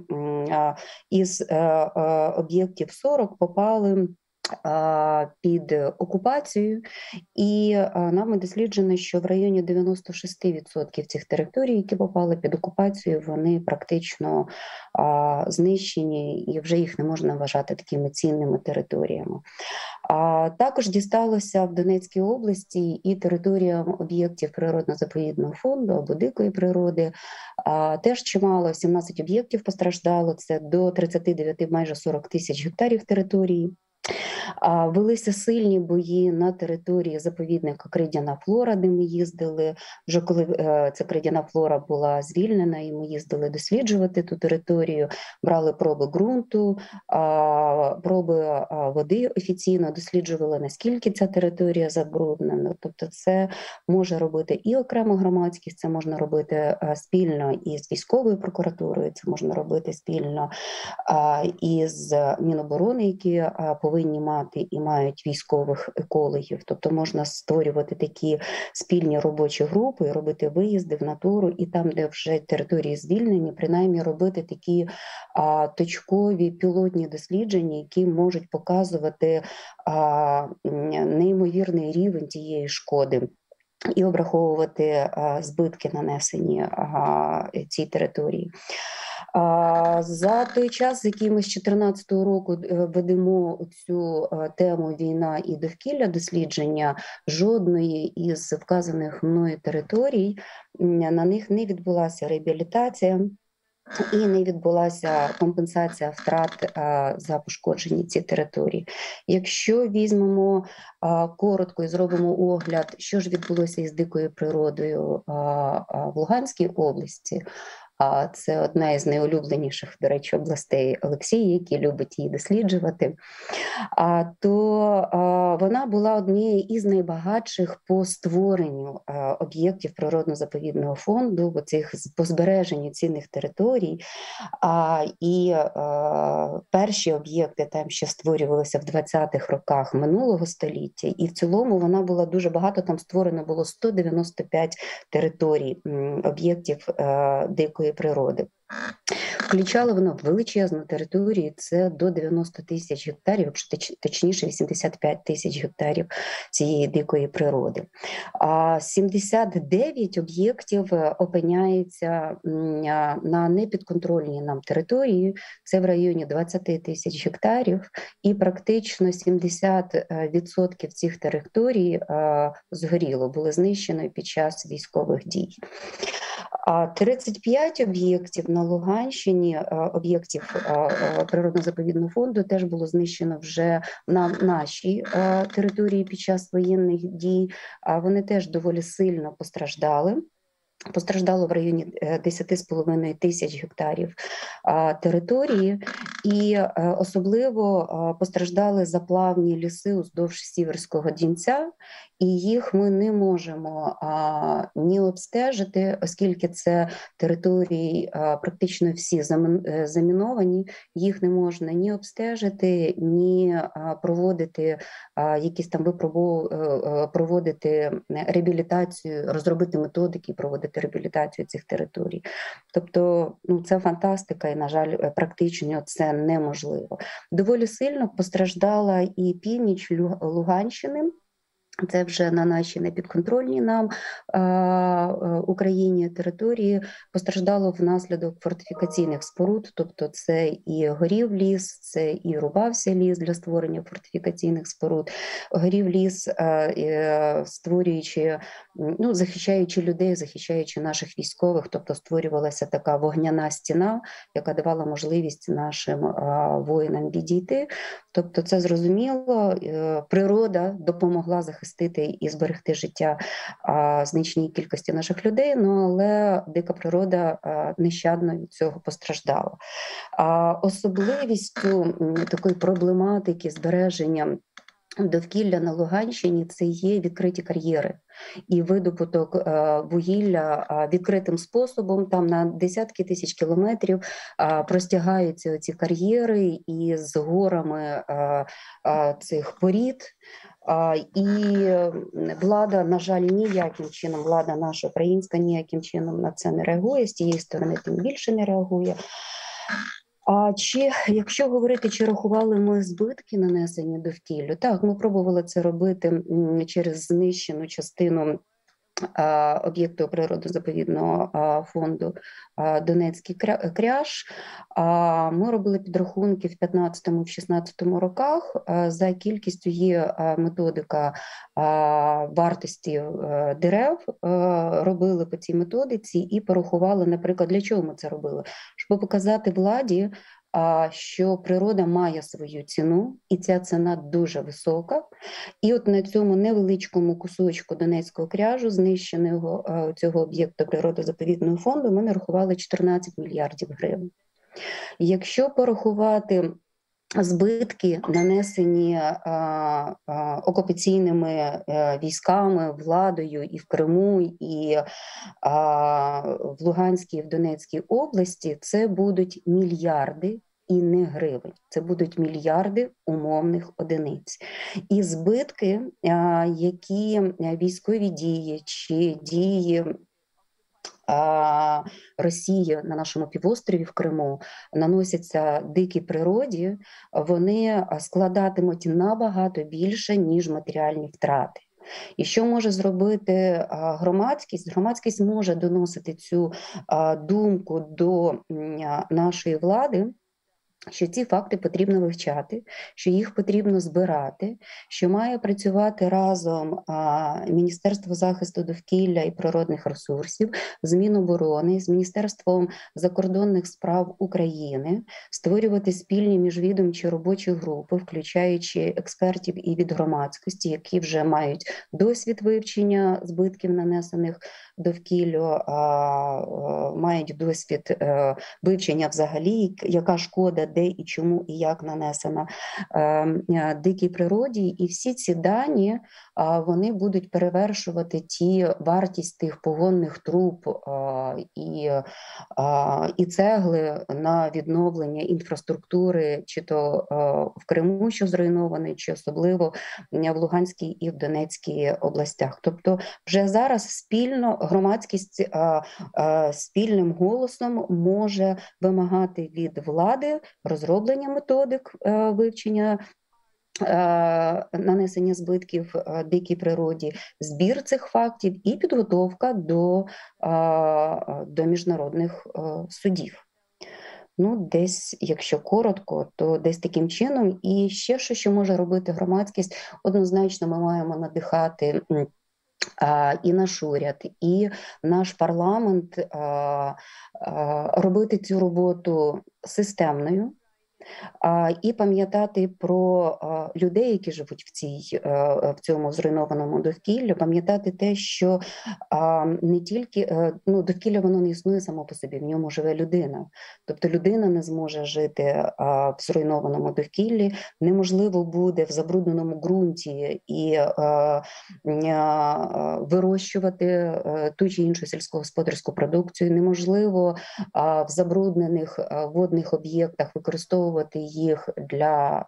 із е, е, об'єктів 40 попали під окупацією, і нами досліджено, що в районі 96% цих територій, які попали під окупацію, вони практично знищені і вже їх не можна вважати такими цінними територіями. А також дісталося в Донецькій області і територіям об'єктів природно-заповідного фонду або дикої природи. Теж чимало 17 об'єктів постраждало. Це до 39, майже 40 тисяч гектарів території. Велися сильні бої на території заповідника Кридяна Флора, де ми їздили. Вже коли е, ця Кридяна Флора була звільнена, і ми їздили досліджувати ту територію, брали проби ґрунту, проби води офіційно досліджували, наскільки ця територія забруднена. Тобто, це може робити і окремо громадськість, це можна робити е, спільно із військовою прокуратурою, це можна робити спільно із Міноборони, які повинні повинні мати і мають військових екологів, тобто можна створювати такі спільні робочі групи, робити виїзди в натуру, і там, де вже території звільнені, принаймні робити такі а, точкові пілотні дослідження, які можуть показувати а, неймовірний рівень тієї шкоди. І обраховувати а, збитки, нанесені а, цій території. За той час, який ми з 2014 року е, ведемо цю е, тему війна і довкілля дослідження, жодної із вказаних мною територій на них не відбулася реабілітація. І не відбулася компенсація втрат а, за пошкоджені ці території. Якщо візьмемо коротко і зробимо огляд, що ж відбулося із дикою природою в Луганській області, це одна із найулюбленіших, до речі, областей Олексія, який любить її досліджувати. А то вона була однією із найбагатших по створенню об'єктів природно-заповідного фонду, цих по збереженню цінних територій. А, І перші об'єкти там ще створювалися в 20-х роках минулого століття, і в цілому вона була дуже багато. Там створено було 195 територій об'єктів дикої дикої природи. Включало воно величезну територію, це до 90 тисяч гектарів, точніше 85 тисяч гектарів цієї дикої природи. А 79 об'єктів е, опиняється на непідконтрольній нам території, це в районі 20 тисяч гектарів, і практично 70% цих територій е, згоріло, були знищені під час військових дій. А 35 об'єктів на Луганщині, е, об'єктів е, е, природно-заповідного фонду, теж було знищено вже на нашій території під час воєнних дій. Вони теж доволі сильно постраждали. Постраждало в районі 10,5 е, тисяч гектарів території, і е, особливо постраждали заплавні ліси уздовж сіверського дінця, і їх ми не можемо ні обстежити, оскільки це території практично всі е, заміновані, їх не можна ні обстежити, ні проводити якісь там випробов... проводити реабілітацію, розробити методики, проводити проводити реабілітацію цих територій. Тобто, ну це фантастика, і на жаль, практично це неможливо. Доволі сильно постраждала і північ Луганщини. Це вже на нашій непідконтрольній нам е, Україні території постраждало внаслідок фортифікаційних споруд, тобто це і горів ліс, це і рубався ліс для створення фортифікаційних споруд, горів ліс, е, е, створюючи, ну захищаючи людей, захищаючи наших військових, тобто створювалася така вогняна стіна, яка давала можливість нашим воїнам відійти. Тобто, це зрозуміло, природа допомогла захистити захистити і зберегти життя значній кількості наших людей. Ну але дика природа нещадно від цього постраждала. А особливістю такої проблематики збереження. Довкілля на Луганщині це є відкриті кар'єри і видобуток вугілля відкритим способом. Там на десятки тисяч кілометрів простягаються ці кар'єри і з горами цих порід. І влада, на жаль, ніяким чином, влада наша українська ніяким чином на це не реагує, з тієї сторони тим більше не реагує. А чи якщо говорити, чи рахували ми збитки нанесені довкіллю? Так, ми пробували це робити через знищену частину об'єкту природозаповідного фонду Донецький кряж. Ми робили підрахунки в 15-16 роках. За кількістю є методика вартості е, дерев, робили по цій методиці і порахували, наприклад, для чого ми це робили? Щоб показати владі, що природа має свою ціну, і ця ціна дуже висока. І от на цьому невеличкому кусочку Донецького кряжу, знищеного цього об'єкту природозаповідного фонду, ми нарахували 14 мільярдів гривень. Якщо порахувати збитки, нанесені а, а, окупаційними е, військами, владою і в Криму, і в Луганській і в Донецькій області, це будуть мільярди. І не гривень, це будуть мільярди умовних одиниць. І збитки, які військові дії чи дії Росії на нашому півострові в Криму наносяться дикій природі, вони складатимуть набагато більше ніж матеріальні втрати. І що може зробити громадськість? Громадськість може доносити цю думку до нашої влади що ці факти потрібно вивчати, що їх потрібно збирати, що має працювати разом Міністерство захисту довкілля і природних ресурсів, з Міноборони, з Міністерством закордонних справ України, створювати спільні міжвідомчі робочі групи, включаючи експертів і від громадськості, які вже мають досвід вивчення збитків, нанесених довкіллю, мають досвід е, вивчення взагалі, яка шкода де і чому і як нанесена ем, е, дикій природі, і всі ці дані вони будуть перевершувати ті вартість тих погонних труб і і цегли на відновлення інфраструктури, чи то в Криму, що зруйнований, чи особливо в Луганській і в Донецькій областях. Тобто, вже зараз спільно громадськість спільним голосом може вимагати від влади розроблення методик е, вивчення. Е, нанесення збитків е, дикій природі, збір цих фактів і підготовка до до міжнародних судів. Ну, десь, якщо коротко, то десь таким чином. І ще що, що може робити громадськість, однозначно, ми маємо надихати. І наш уряд, і наш парламент робити цю роботу системною і пам'ятати про людей, які живуть в цій е, в цьому зруйнованому довкіллі, пам'ятати те, що не тільки е, ну, довкілля воно не існує само по собі, в ньому живе людина. Тобто людина не зможе жити в зруйнованому довкіллі, неможливо буде в забрудненому ґрунті і вирощувати е, ту чи іншу сільськогосподарську продукцію, неможливо в забруднених водних об'єктах використовувати використовувати їх для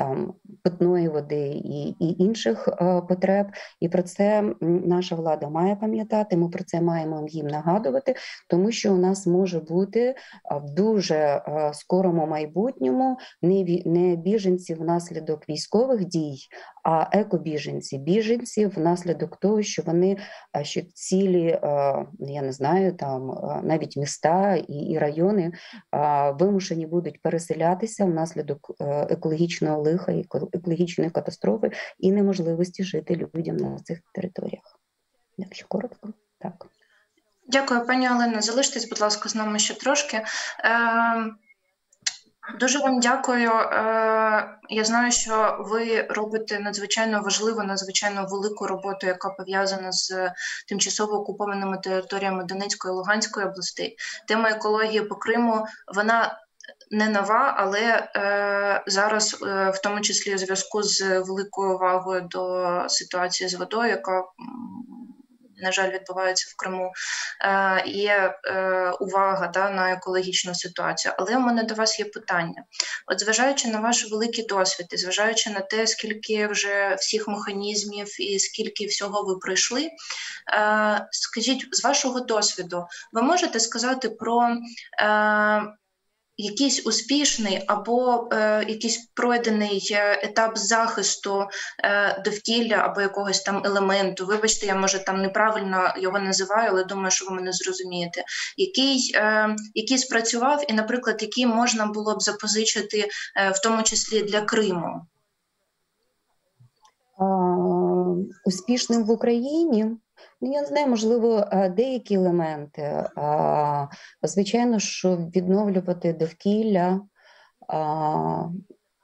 там питної води і і інших е, потреб. І про це наша влада має пам'ятати. Ми про це маємо їм нагадувати, тому що у нас може бути в дуже скорому майбутньому не біженці внаслідок військових дій, а екобіженці, біженці внаслідок того, що вони що цілі, я не знаю, там навіть міста і, і райони вимушені будуть переселятися внаслідок е, екологічного лиха, екологічної катастрофи і неможливості жити людям на цих територіях. Якщо коротко, так. Дякую, пані Олено. Залиштесь, будь ласка, з нами ще трошки. Е, Дуже вам дякую. Е, я знаю, що ви робите надзвичайно важливу, надзвичайно велику роботу, яка пов'язана з тимчасово окупованими територіями Донецької і Луганської областей. Тема екології по Криму вона не нова, але е, зараз, е, в тому числі у зв'язку з великою увагою до ситуації з водою, яка на жаль, відбувається в Криму, е, є е, увага да, на екологічну ситуацію. Але у мене до вас є питання: от зважаючи на ваш великий досвід, і зважаючи на те, скільки вже всіх механізмів і скільки всього ви пройшли, е, скажіть з вашого досвіду, ви можете сказати про якийсь успішний або е, якийсь пройдений е, етап захисту е, довкілля або якогось там елементу. Вибачте, я може там неправильно його називаю, але думаю, що ви мене зрозумієте, який е, який спрацював, і, наприклад, який можна було б запозичити, е, в тому числі для Криму. Успішним в Україні я не знаю, можливо, деякі елементи. Звичайно, що відновлювати довкілля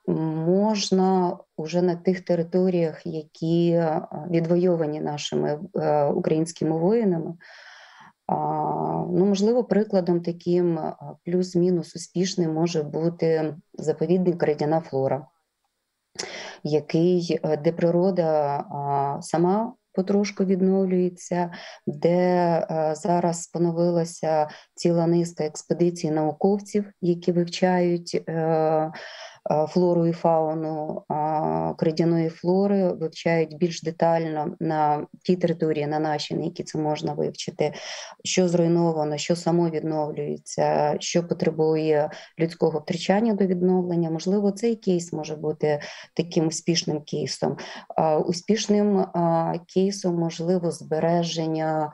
можна уже на тих територіях, які відвойовані нашими е, українськими воїнами. Ну, Можливо, прикладом таким плюс-мінус успішним може бути заповідник Радяна Флора, який, е, де природа сама потрошку відновлюється, де е, зараз поновилася ціла низка експедицій науковців, які вивчають е, флору і фауну кридяної флори вивчають більш детально на тій території, на нашій, на які це можна вивчити, що зруйновано, що само відновлюється, що потребує людського втрачання до відновлення. Можливо, цей кейс може бути таким успішним кейсом. Успішним кейсом можливо збереження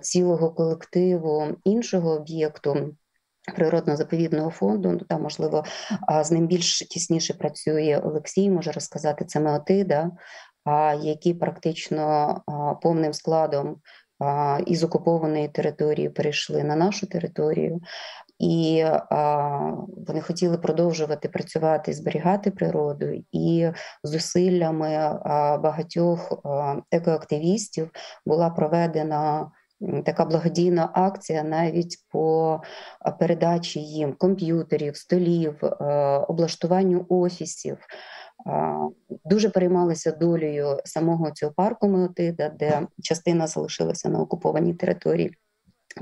цілого колективу іншого об'єкту. Природно-заповідного фонду, ну там, можливо, з ним більш тісніше працює Олексій, може розказати це Меотида, які практично повним складом із окупованої території перейшли на нашу територію, і вони хотіли продовжувати працювати, зберігати природу, і зусиллями багатьох екоактивістів була проведена така благодійна акція навіть по передачі їм комп'ютерів, столів, облаштуванню офісів. Дуже переймалися долею самого цього парку Меотида, де частина залишилася на окупованій території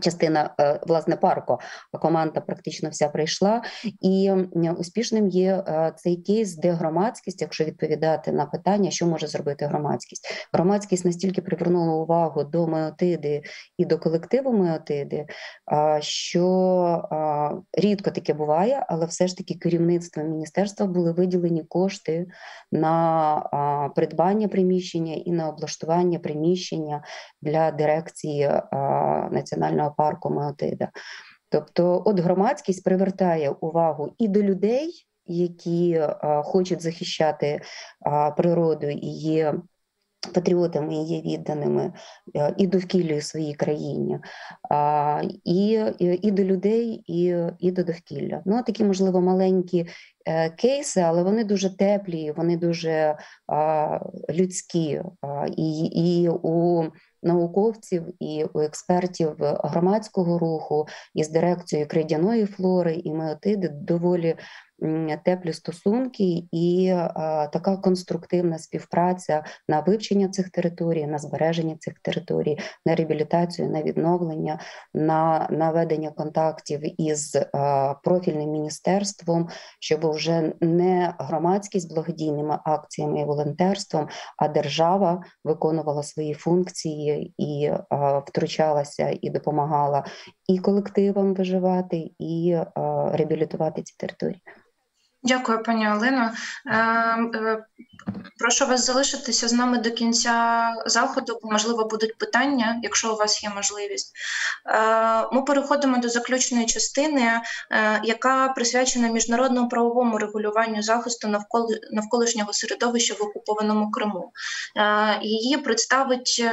частина е, власне парку, команда практично вся прийшла, і успішним є е, цей кейс, де громадськість, якщо відповідати на питання, що може зробити громадськість, громадськість настільки привернула увагу до меотиди і до колективу меотиди, що рідко таке буває, але все ж таки керівництвом міністерства були виділені кошти на придбання приміщення і на облаштування приміщення для дирекції національного національного парку Маотида. Тобто, от громадськість привертає увагу і до людей, які а, хочуть захищати а, природу і є патріотами є відданими е, і довкіллю своїй країні, і, і до людей, і і до довкілля. Ну, такі, можливо, маленькі е, кейси, але вони дуже теплі, вони дуже людські. І, і у науковців і у експертів громадського руху із дирекцією кридяної флори і меотиди доволі теплі стосунки і така конструктивна співпраця на вивчення цих територій, на збереження цих територій, на реабілітацію, на відновлення, на наведення контактів із профільним міністерством, щоб вже не громадськість благодійними акціями і волонтерством, а держава виконувала свої функції і втручалася і допомагала і колективам виживати, і реабілітувати ці території. Дякую, пані Олено. Е, е, Прошу вас залишитися з нами до кінця заходу, бо, можливо, будуть питання, якщо у вас є можливість. Е, Ми переходимо до заключної частини, е, яка присвячена міжнародному правовому регулюванню захисту навколишнього середовища в окупованому Криму. Її представить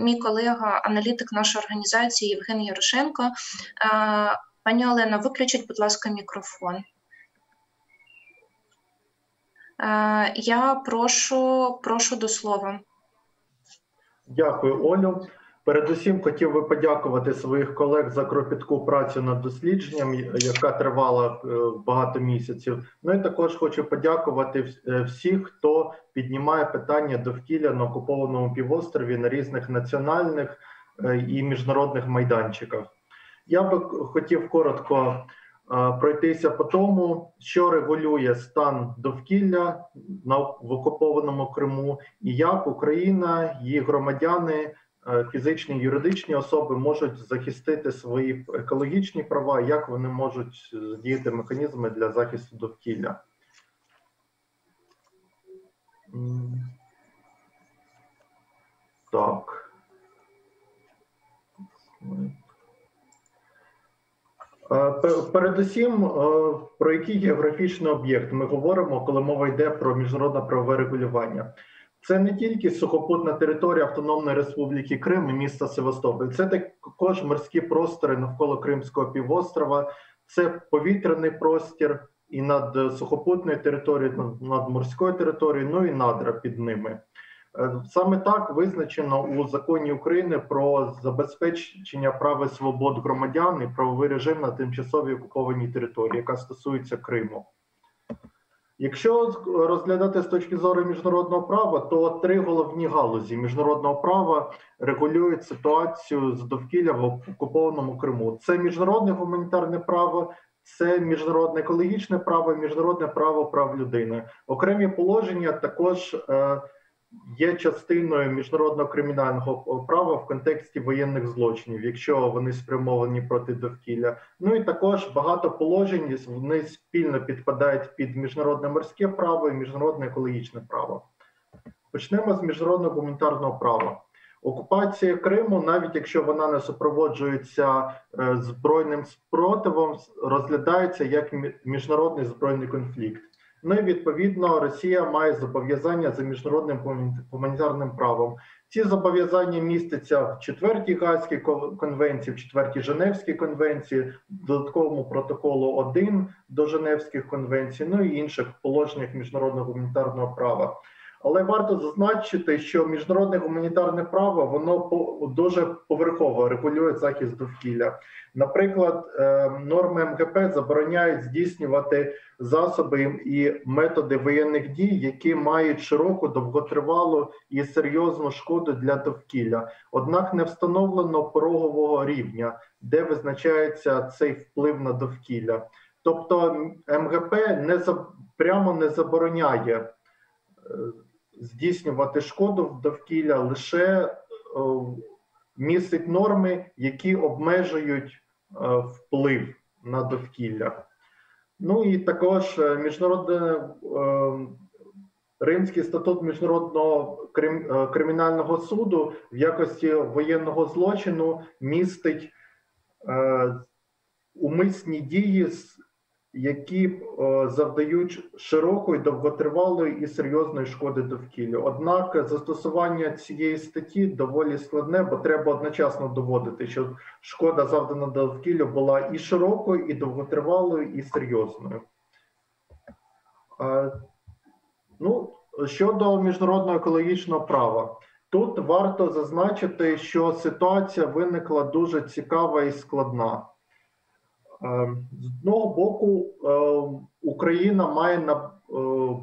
мій колега, аналітик нашої організації Євген Ярошенко. Пані Олена, виключіть, будь ласка, мікрофон. Е, Я прошу, прошу до слова. Дякую, Олю. Передусім хотів би подякувати своїх колег за кропітку працю над дослідженням, яка тривала е, багато місяців. Ну і також хочу подякувати е, всіх, хто піднімає питання довкілля на окупованому півострові на різних національних і міжнародних майданчиках. Я би хотів коротко пройтися по тому, що регулює стан довкілля на в окупованому Криму, і як Україна, її громадяни, е, фізичні і юридичні особи можуть захистити свої екологічні права, як вони можуть задіяти механізми для захисту довкілля. Так. Е, пе- Передусім, е, про який географічний об'єкт ми говоримо, коли мова йде про міжнародне правове регулювання. Це не тільки сухопутна територія Автономної Республіки Крим і міста Севастополь, це також морські простори навколо Кримського півострова, це повітряний простір і над е, сухопутною територією, над морською територією, ну і надра під ними. Е, Саме так визначено у законі України про забезпечення прав і свобод громадян і правовий режим на тимчасовій окупованій території, яка стосується Криму. Якщо розглядати з точки зору міжнародного права, то три головні галузі міжнародного права регулюють ситуацію з довкіллям в окупованому Криму. Це міжнародне гуманітарне право, це міжнародне екологічне право, міжнародне право прав людини. Окремі положення також е, є частиною міжнародного кримінального права в контексті воєнних злочинів, якщо вони спрямовані проти довкілля. Ну і також багато положень вони спільно підпадають під міжнародне морське право і міжнародне екологічне право. Почнемо з міжнародного гуманітарного права. Окупація Криму, навіть якщо вона не супроводжується е, збройним спротивом, розглядається як міжнародний збройний конфлікт. Ну і відповідно Росія має зобов'язання за міжнародним гуманітарним правом. Ці зобов'язання містяться в четвертій Гаазькій кон- конвенції, в четвертій Женевській конвенції, додатковому протоколу 1 до Женевських конвенцій, ну і інших положеннях міжнародного гуманітарного права. Але варто зазначити, що міжнародне гуманітарне право воно дуже поверхово регулює захист довкілля. Наприклад, е, норми МГП забороняють здійснювати засоби і методи воєнних дій, які мають широку, довготривалу і серйозну шкоду для довкілля. Однак не встановлено порогового рівня, де визначається цей вплив на довкілля. Тобто МГП не прямо не забороняє е, здійснювати шкоду в довкілля, лише е, містить норми, які обмежують е, вплив на довкілля. Ну і також е, міжнародне е, Римський статут міжнародного крим, кримінального суду в якості воєнного злочину містить умисні дії, з- які е, завдають широкої, довготривалої і серйозної шкоди довкіллю. Однак застосування цієї статті доволі складне, бо треба одночасно доводити, що шкода завдана довкіллю була і широкою, і довготривалою, і серйозною. Е, Ну, щодо міжнародного екологічного права, тут варто зазначити, що ситуація виникла дуже цікава і складна. Е, З одного боку, е, Україна має е,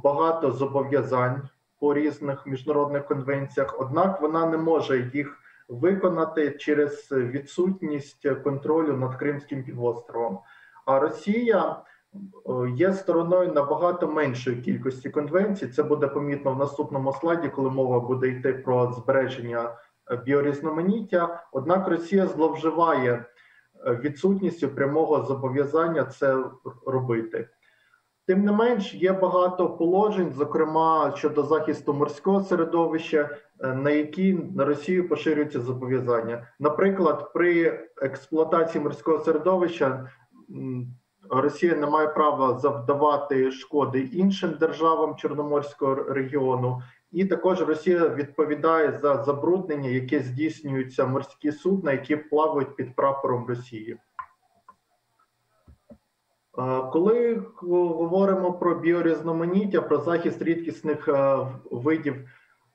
багато зобов'язань по різних міжнародних конвенціях, однак вона не може їх виконати через відсутність контролю над Кримським півостровом. А Росія е, є стороною набагато меншої кількості конвенцій. Це буде помітно в наступному слайді, коли мова буде йти про збереження е, біорізноманіття. Однак Росія зловживає відсутністю прямого зобов'язання це робити. Тим не менш, є багато положень, зокрема щодо захисту морського середовища, е, на які на Росію поширюються зобов'язання. Наприклад, при експлуатації морського середовища Росія не має права завдавати шкоди іншим державам Чорноморського регіону, і також Росія відповідає за забруднення, яке здійснюються морські судна, які плавають під прапором Росії. Коли говоримо про біорізноманіття, про захист рідкісних е, видів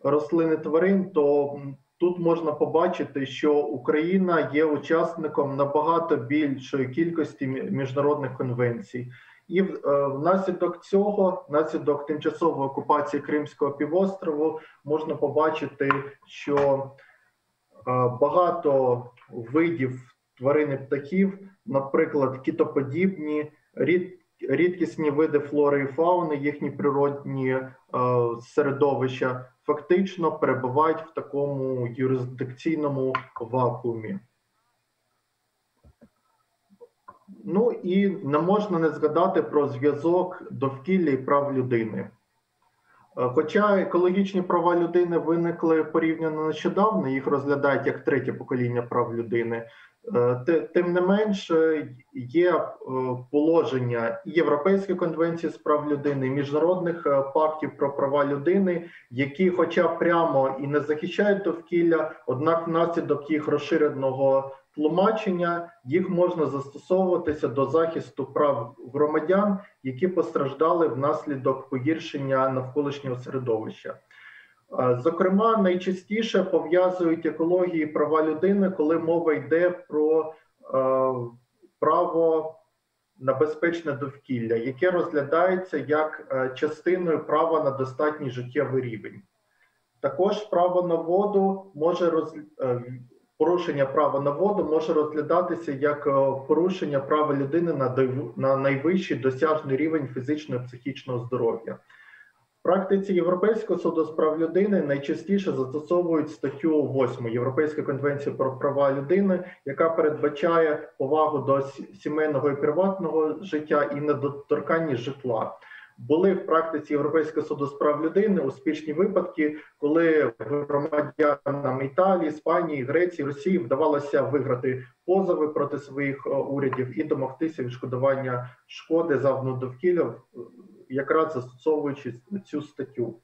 рослин і тварин, то тут можна побачити, що Україна є учасником набагато більшої кількості міжнародних конвенцій. І е, внаслідок цього, внаслідок тимчасової окупації Кримського півострову, можна побачити, що е, багато видів тварин і птахів, наприклад, кітоподібні, рід, рідкісні види флори і фауни, їхні природні е, середовища фактично перебувають в такому юрисдикційному вакуумі. Ну і не можна не згадати про зв'язок довкілля і прав людини. Е, Хоча екологічні права людини виникли порівняно нещодавно, їх розглядають як третє покоління прав людини. Е, Тим не менш, є е, положення Європейської конвенції з прав людини, і міжнародних пактів про права людини, які, хоча прямо і не захищають довкілля, однак внаслідок їх розширеного тлумачення їх можна застосовуватися до захисту прав громадян, які постраждали внаслідок погіршення навколишнього середовища. Е, Зокрема, найчастіше пов'язують екології і права людини, коли мова йде про е, право на безпечне довкілля, яке розглядається як е, частиною права на достатній життєвий рівень. Також право на воду може роз... порушення права на воду може розглядатися як е, порушення права людини на на найвищий досяжний рівень фізичного і психічного здоров'я. В практиці Європейського суду з прав людини найчастіше застосовують статтю 8 Європейської конвенції про права людини, яка передбачає повагу до сімейного і приватного життя і недоторканність житла. Були в практиці Європейського суду з прав людини успішні випадки, коли громадянам Італії, Іспанії, Греції, Росії вдавалося виграти позови проти своїх е, урядів і домогтися відшкодування шкоди завданої довкілля, е, якраз застосовуючи цю статтю.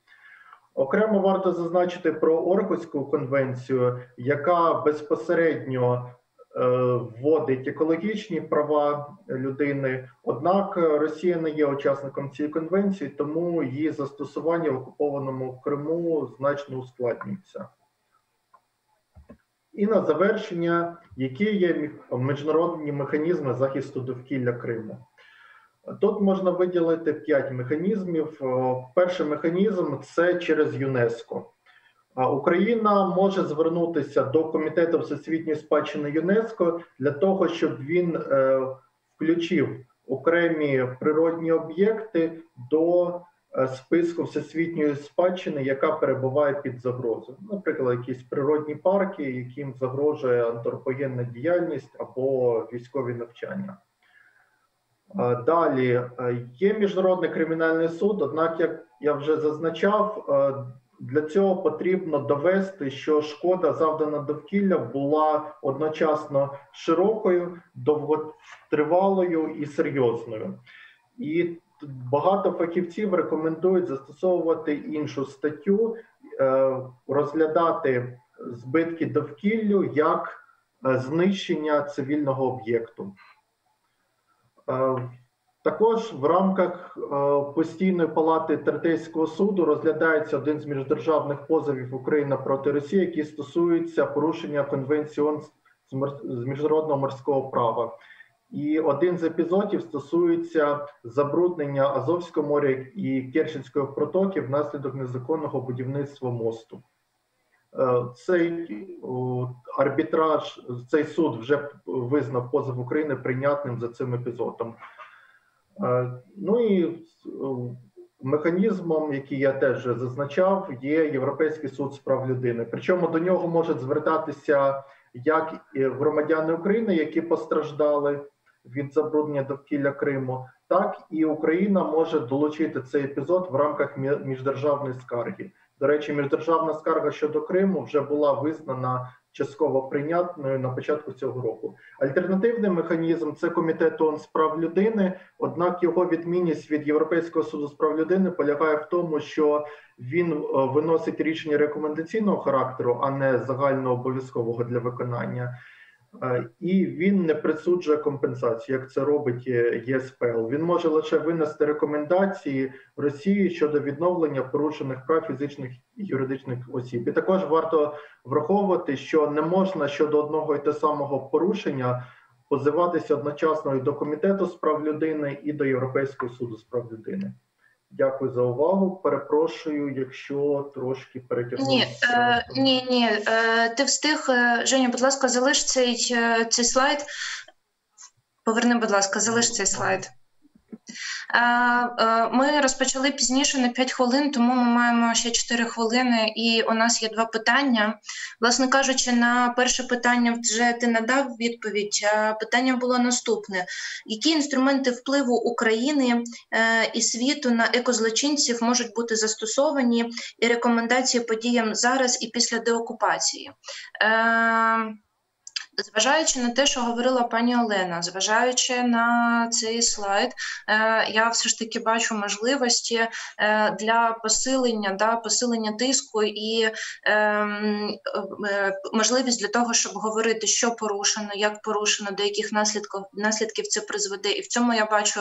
Окремо варто зазначити про Орхуську конвенцію, яка безпосередньо вводить екологічні права людини. Однак е, Росія не є учасником цієї конвенції, тому її застосування в окупованому Криму значно ускладнюється. І на завершення, які є міжнародні механізми захисту довкілля Криму. Тут можна виділити п'ять механізмів. Е, Перший механізм це через ЮНЕСКО. Україна може звернутися до комітету всесвітньої спадщини ЮНЕСКО для того, щоб він е, включив окремі природні об'єкти до е, списку всесвітньої спадщини, яка перебуває під загрозою. Наприклад, якісь природні парки, яким загрожує антропогенна діяльність або військові навчання. Далі е, є міжнародний кримінальний суд. Однак, як я вже зазначав, для цього потрібно довести, що шкода завдана довкілля була одночасно широкою, довготривалою і серйозною. І багато фахівців рекомендують застосовувати іншу статтю, е, розглядати збитки довкіллю як е, знищення цивільного об'єкту. Також в рамках е, постійної палати Третейського суду розглядається один з міждержавних позовів України проти Росії, який стосується порушення конвенції ООН з міжнародного морського права. І один з епізодів стосується забруднення Азовського моря і Керченської протоки внаслідок незаконного будівництва мосту. Е, цей арбітраж, цей суд вже визнав позов України прийнятним за цим епізодом. Е, ну і механізмом, який я теж зазначав, є Європейський суд з прав людини. Причому до нього можуть звертатися як громадяни України, які постраждали від забруднення довкілля Криму, так і Україна може долучити цей епізод в рамках міждержавної скарги. До речі, міждержавна скарга щодо Криму вже була визнана частково прийнятною на початку цього року. Альтернативний механізм це комітет ООН з прав людини. Однак його відмінність від Європейського суду з прав людини полягає в тому, що він е, виносить рішення рекомендаційного характеру, а не загально обов'язкового для виконання. Е, і він не присуджує компенсацію, як це робить е, ЄСПЛ. Він може лише винести рекомендації Росії щодо відновлення порушених прав фізичних і юридичних осіб. І також варто враховувати, що не можна щодо одного і те самого порушення позиватися одночасно і до комітету з прав людини і до Європейського суду з прав людини. Дякую за увагу. Перепрошую, якщо трошки перетягнув. Ні, е, ні, ні. Е, ти встиг, е, Женя, будь ласка, залиш цей, цей слайд. Поверни, будь ласка, залиш цей слайд. Е, е, ми розпочали пізніше на 5 хвилин, тому ми маємо ще 4 хвилини, і у нас є два питання. Власне кажучи, на перше питання вже ти надав відповідь. Питання було наступне: які інструменти впливу України е, і світу на екозлочинців можуть бути застосовані і рекомендації подіям зараз і після деокупації? Зважаючи на те, що говорила пані Олена, зважаючи на цей слайд, е, я все ж таки бачу можливості е, для посилення да, посилення тиску і ем, е, можливість для того, щоб говорити, що порушено, як порушено, до яких наслідків наслідків це призведе. І в цьому я бачу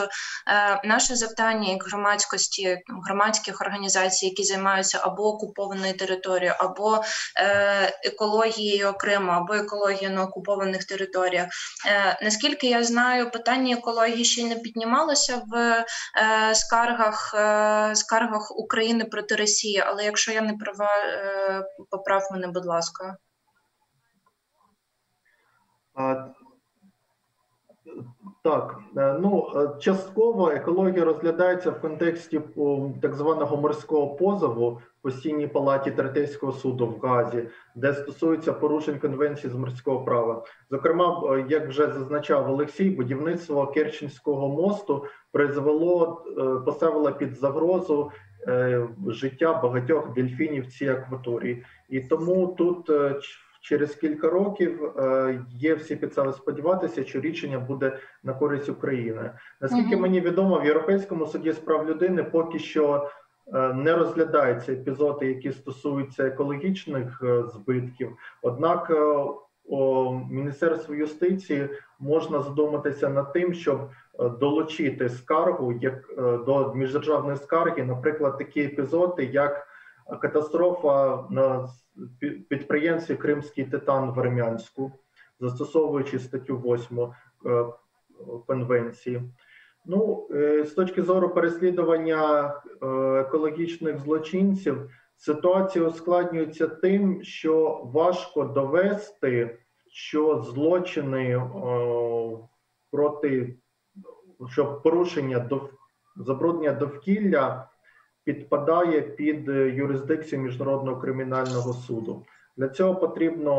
наше завдання як громадськості, громадських організацій, які займаються або окупованою територією, або екологією окремо, або екологією на окупованій окупованих територіях. Е, наскільки я знаю, питання екології ще не піднімалося в е, скаргах е, скаргах України проти Росії, але якщо я не права, поправ мене, будь ласка. Так, ну частково екологія розглядається в контексті так званого морського позову постійній палаті Третейського суду в Газі, де стосується порушень конвенції з морського права. Зокрема, е, як вже зазначав Олексій, будівництво Керченського мосту призвело е, поставило під загрозу е, життя багатьох дельфінів в цій акваторії, і тому тут. Через кілька років є всі підстави сподіватися, що рішення буде на користь України. Наскільки мені відомо, в Європейському суді з прав людини поки що Е, не розглядаються епізоди, які стосуються екологічних е, збитків. Однак е, у Міністерству юстиції можна задуматися над тим, щоб долучити скаргу як до міждержавної скарги, наприклад, такі епізоди, як катастрофа на підприємстві Кримський Титан в Армянську, застосовуючи статтю 8 конвенції. Ну, е, з точки зору переслідування е, екологічних злочинців, ситуація ускладнюється тим, що важко довести, що злочини проти що порушення забруднення довкілля підпадає під юрисдикцію міжнародного кримінального суду. Для цього потрібно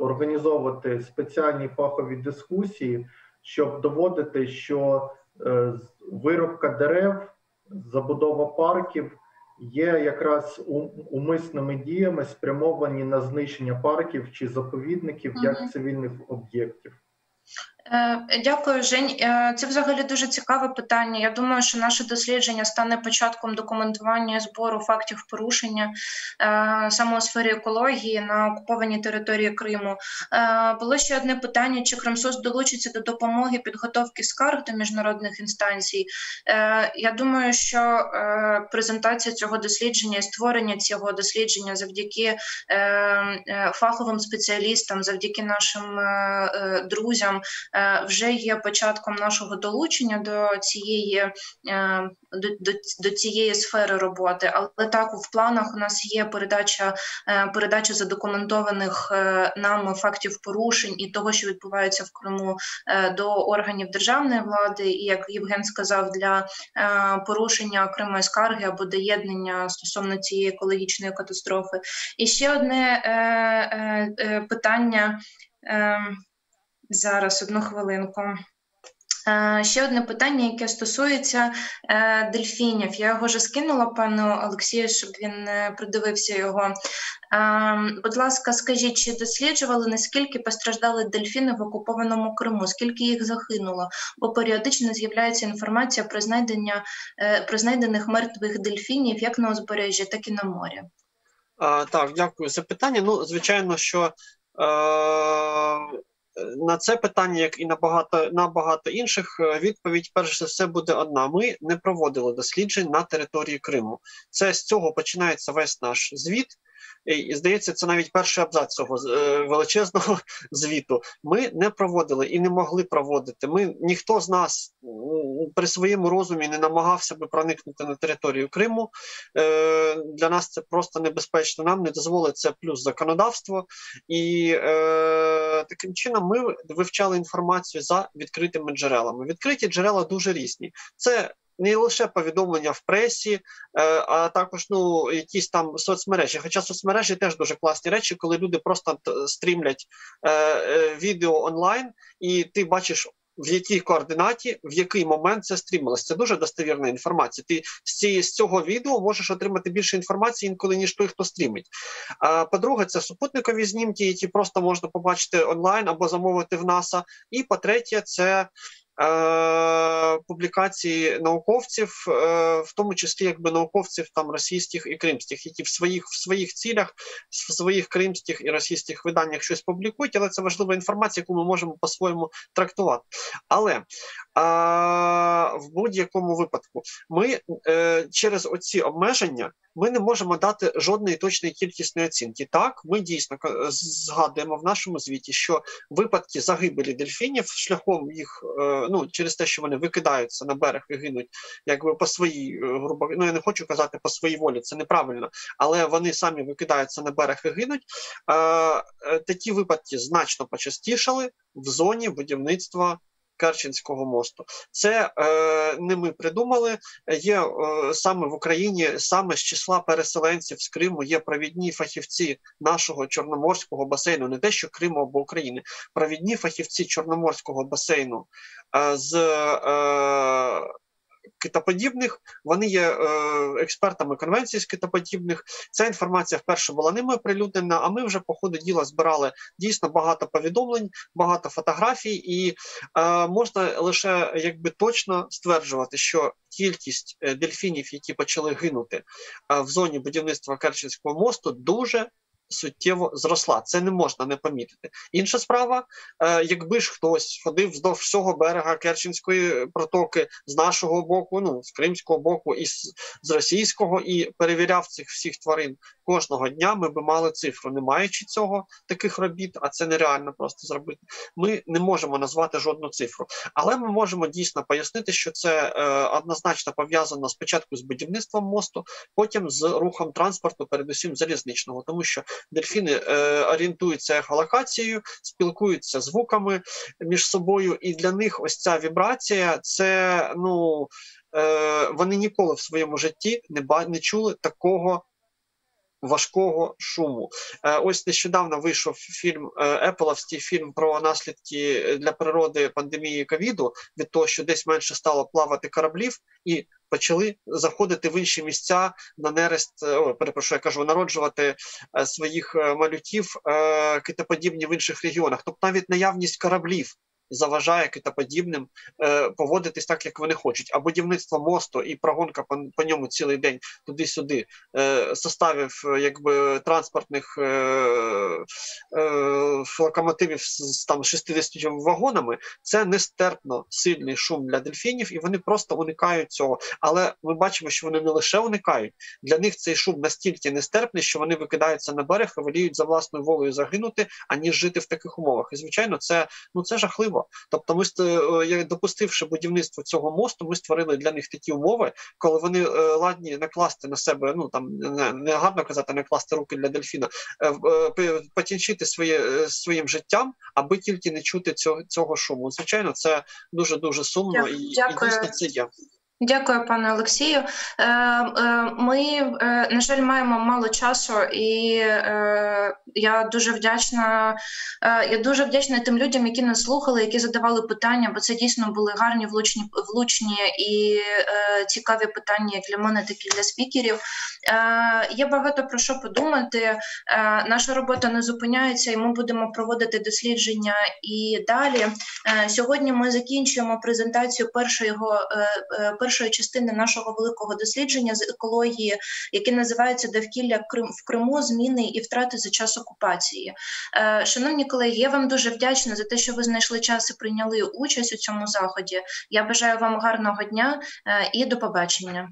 організовувати спеціальні фахові дискусії щоб доводити, що е, вирубка дерев, забудова парків є якраз умисними діями, спрямовані на знищення парків чи заповідників як цивільних об'єктів. Е, дякую, Жень. Е, це взагалі дуже цікаве питання. Я думаю, що наше дослідження стане початком документування збору фактів порушення е, саме у сфері екології на окупованій території Криму. Було ще одне питання: чи Кримсос долучиться до допомоги підготовки скарг до міжнародних інстанцій? Я думаю, що презентація цього дослідження і створення цього дослідження завдяки фаховим спеціалістам, завдяки нашим друзям. Вже є початком нашого долучення до цієї до, до, до цієї сфери роботи. Але так в планах у нас є передача передача задокументованих нам фактів порушень і того, що відбувається в Криму до органів державної влади, і як Євген сказав, для порушення окремої скарги або доєднання стосовно цієї екологічної катастрофи. І ще одне е, е, е, питання е, зараз, одну хвилинку. Е, ще одне питання, яке стосується е, дельфінів. Я його вже скинула пану Олексію, щоб він е, придивився його. Будь ласка, скажіть, чи досліджували наскільки постраждали дельфіни в окупованому Криму? Скільки їх загинуло? Бо періодично з'являється інформація про знайдення про знайдених мертвих дельфінів як на узбережжі, так і на морі. А, Так, дякую за питання. Ну, звичайно, що. Е- на це питання, як і на багато на багато інших, е, відповідь перш за все буде одна: ми не проводили досліджень на території Криму. Це з цього починається весь наш звіт. І здається, це навіть перший абзац цього е, величезного звіту. Ми не проводили і не могли проводити. Ми ніхто з нас при своєму розумі не намагався би проникнути на територію Криму. Е, Для нас це просто небезпечно. Нам не дозволить це плюс законодавство, і е, таким чином ми вивчали інформацію за відкритими джерелами. Відкриті джерела дуже різні. Це не лише повідомлення в пресі, е, а також ну якісь там соцмережі. Хоча соцмережі теж дуже класні речі, коли люди просто стрімлять е, е, відео онлайн, і ти бачиш. В якій координаті, в який момент це стрімилось. Це дуже достовірна інформація. Ти з цієї з цього відео можеш отримати більше інформації інколи, ніж той, хто стрімить. А по-друге, це супутникові знімки, які просто можна побачити онлайн або замовити в НАСА. І по-третє, це публікації науковців, е, в тому числі якби науковців там російських і кримських, які в своїх в своїх цілях, в своїх кримських і російських виданнях щось публікують, але це важлива інформація, яку ми можемо по-своєму трактувати. Але а, в будь-якому випадку ми е, через оці обмеження ми не можемо дати жодної точної кількісної оцінки. Так, ми дійсно згадуємо в нашому звіті, що випадки загибелі дельфінів шляхом їх е, ну через те, що вони викидаються на берег і гинуть, якби по своїй е, грубо ну я не хочу казати по своїй волі, це неправильно, але вони самі викидаються на берег і гинуть. Е, такі випадки значно почастішали в зоні будівництва. Керченського мосту. Це е, не ми придумали. Є е, саме в Україні, саме з числа переселенців з Криму є провідні фахівці нашого чорноморського басейну, не те, що Криму або України, провідні фахівці чорноморського басейну е, з. Е, китоподібних, вони є е, експертами конвенції з китоподібних. Ця інформація вперше була ними оприлюднена, а ми вже по ходу діла збирали дійсно багато повідомлень, багато фотографій, і е, можна лише якби точно стверджувати, що кількість е, дельфінів, які почали гинути е, в зоні будівництва Керченського мосту, дуже суттєво зросла. Це не можна не помітити. Інша справа, е, якби ж хтось ходив вздовж всього берега Керченської протоки з нашого боку, ну з кримського боку і з, російського, і перевіряв цих всіх тварин кожного дня, ми би мали цифру, не маючи цього таких робіт, а це нереально просто зробити. Ми не можемо назвати жодну цифру, але ми можемо дійсно пояснити, що це е, однозначно пов'язано спочатку з будівництвом мосту, потім з рухом транспорту, передусім залізничного, тому що дельфіни е, орієнтуються ехолокацією, спілкуються звуками між собою, і для них ось ця вібрація це ну. Е, вони ніколи в своєму житті не ба не чули такого важкого шуму. Е, ось нещодавно вийшов фільм Еполовський фільм про наслідки для природи пандемії ковіду від того, що десь менше стало плавати кораблів, і почали заходити в інші місця на нерест. Е, о, перепрошую, я кажу, народжувати е, своїх малютів китоподібні в інших регіонах, тобто навіть наявність кораблів заважає китоподібним е, поводитись так, як вони хочуть. А будівництво мосту і прогонка по, по ньому цілий день туди-сюди е, составів е, якби транспортних е, е, локомотивів з там 60 вагонами. Це нестерпно сильний шум для дельфінів, і вони просто уникають цього. Але ми бачимо, що вони не лише уникають. Для них цей шум настільки нестерпний, що вони викидаються на берег і воліють за власною волею загинути, аніж жити в таких умовах. І звичайно, це ну це жахливо. Тобто, ми е, допустивши будівництво цього мосту, ми створили для них такі умови, коли вони е, ладні накласти на себе, ну там не, не гарно казати, накласти руки для дельфіна, е, потінчити своє своїм життям, аби тільки не чути цього цього шуму. Звичайно, це дуже дуже сумно Дякую. і, і дійсно це є. Дякую, пане Олексію. Е, е, Ми, е, на жаль, маємо мало часу, і я дуже вдячна. Я дуже вдячна тим людям, які нас слухали, які задавали питання, бо це дійсно були гарні, влучні, влучні і цікаві питання як для мене, так і для спікерів. Є багато про що подумати. Наша робота не зупиняється, і ми будемо проводити дослідження і далі. Сьогодні ми закінчуємо презентацію першого, е, першої частини нашого великого дослідження з екології, яке називається Довкілля Крим в Криму, зміни і втрати за час окупації. Е, Шановні колеги, я вам дуже вдячна за те, що ви знайшли час і прийняли участь у цьому заході. Я бажаю вам гарного дня е, і до побачення.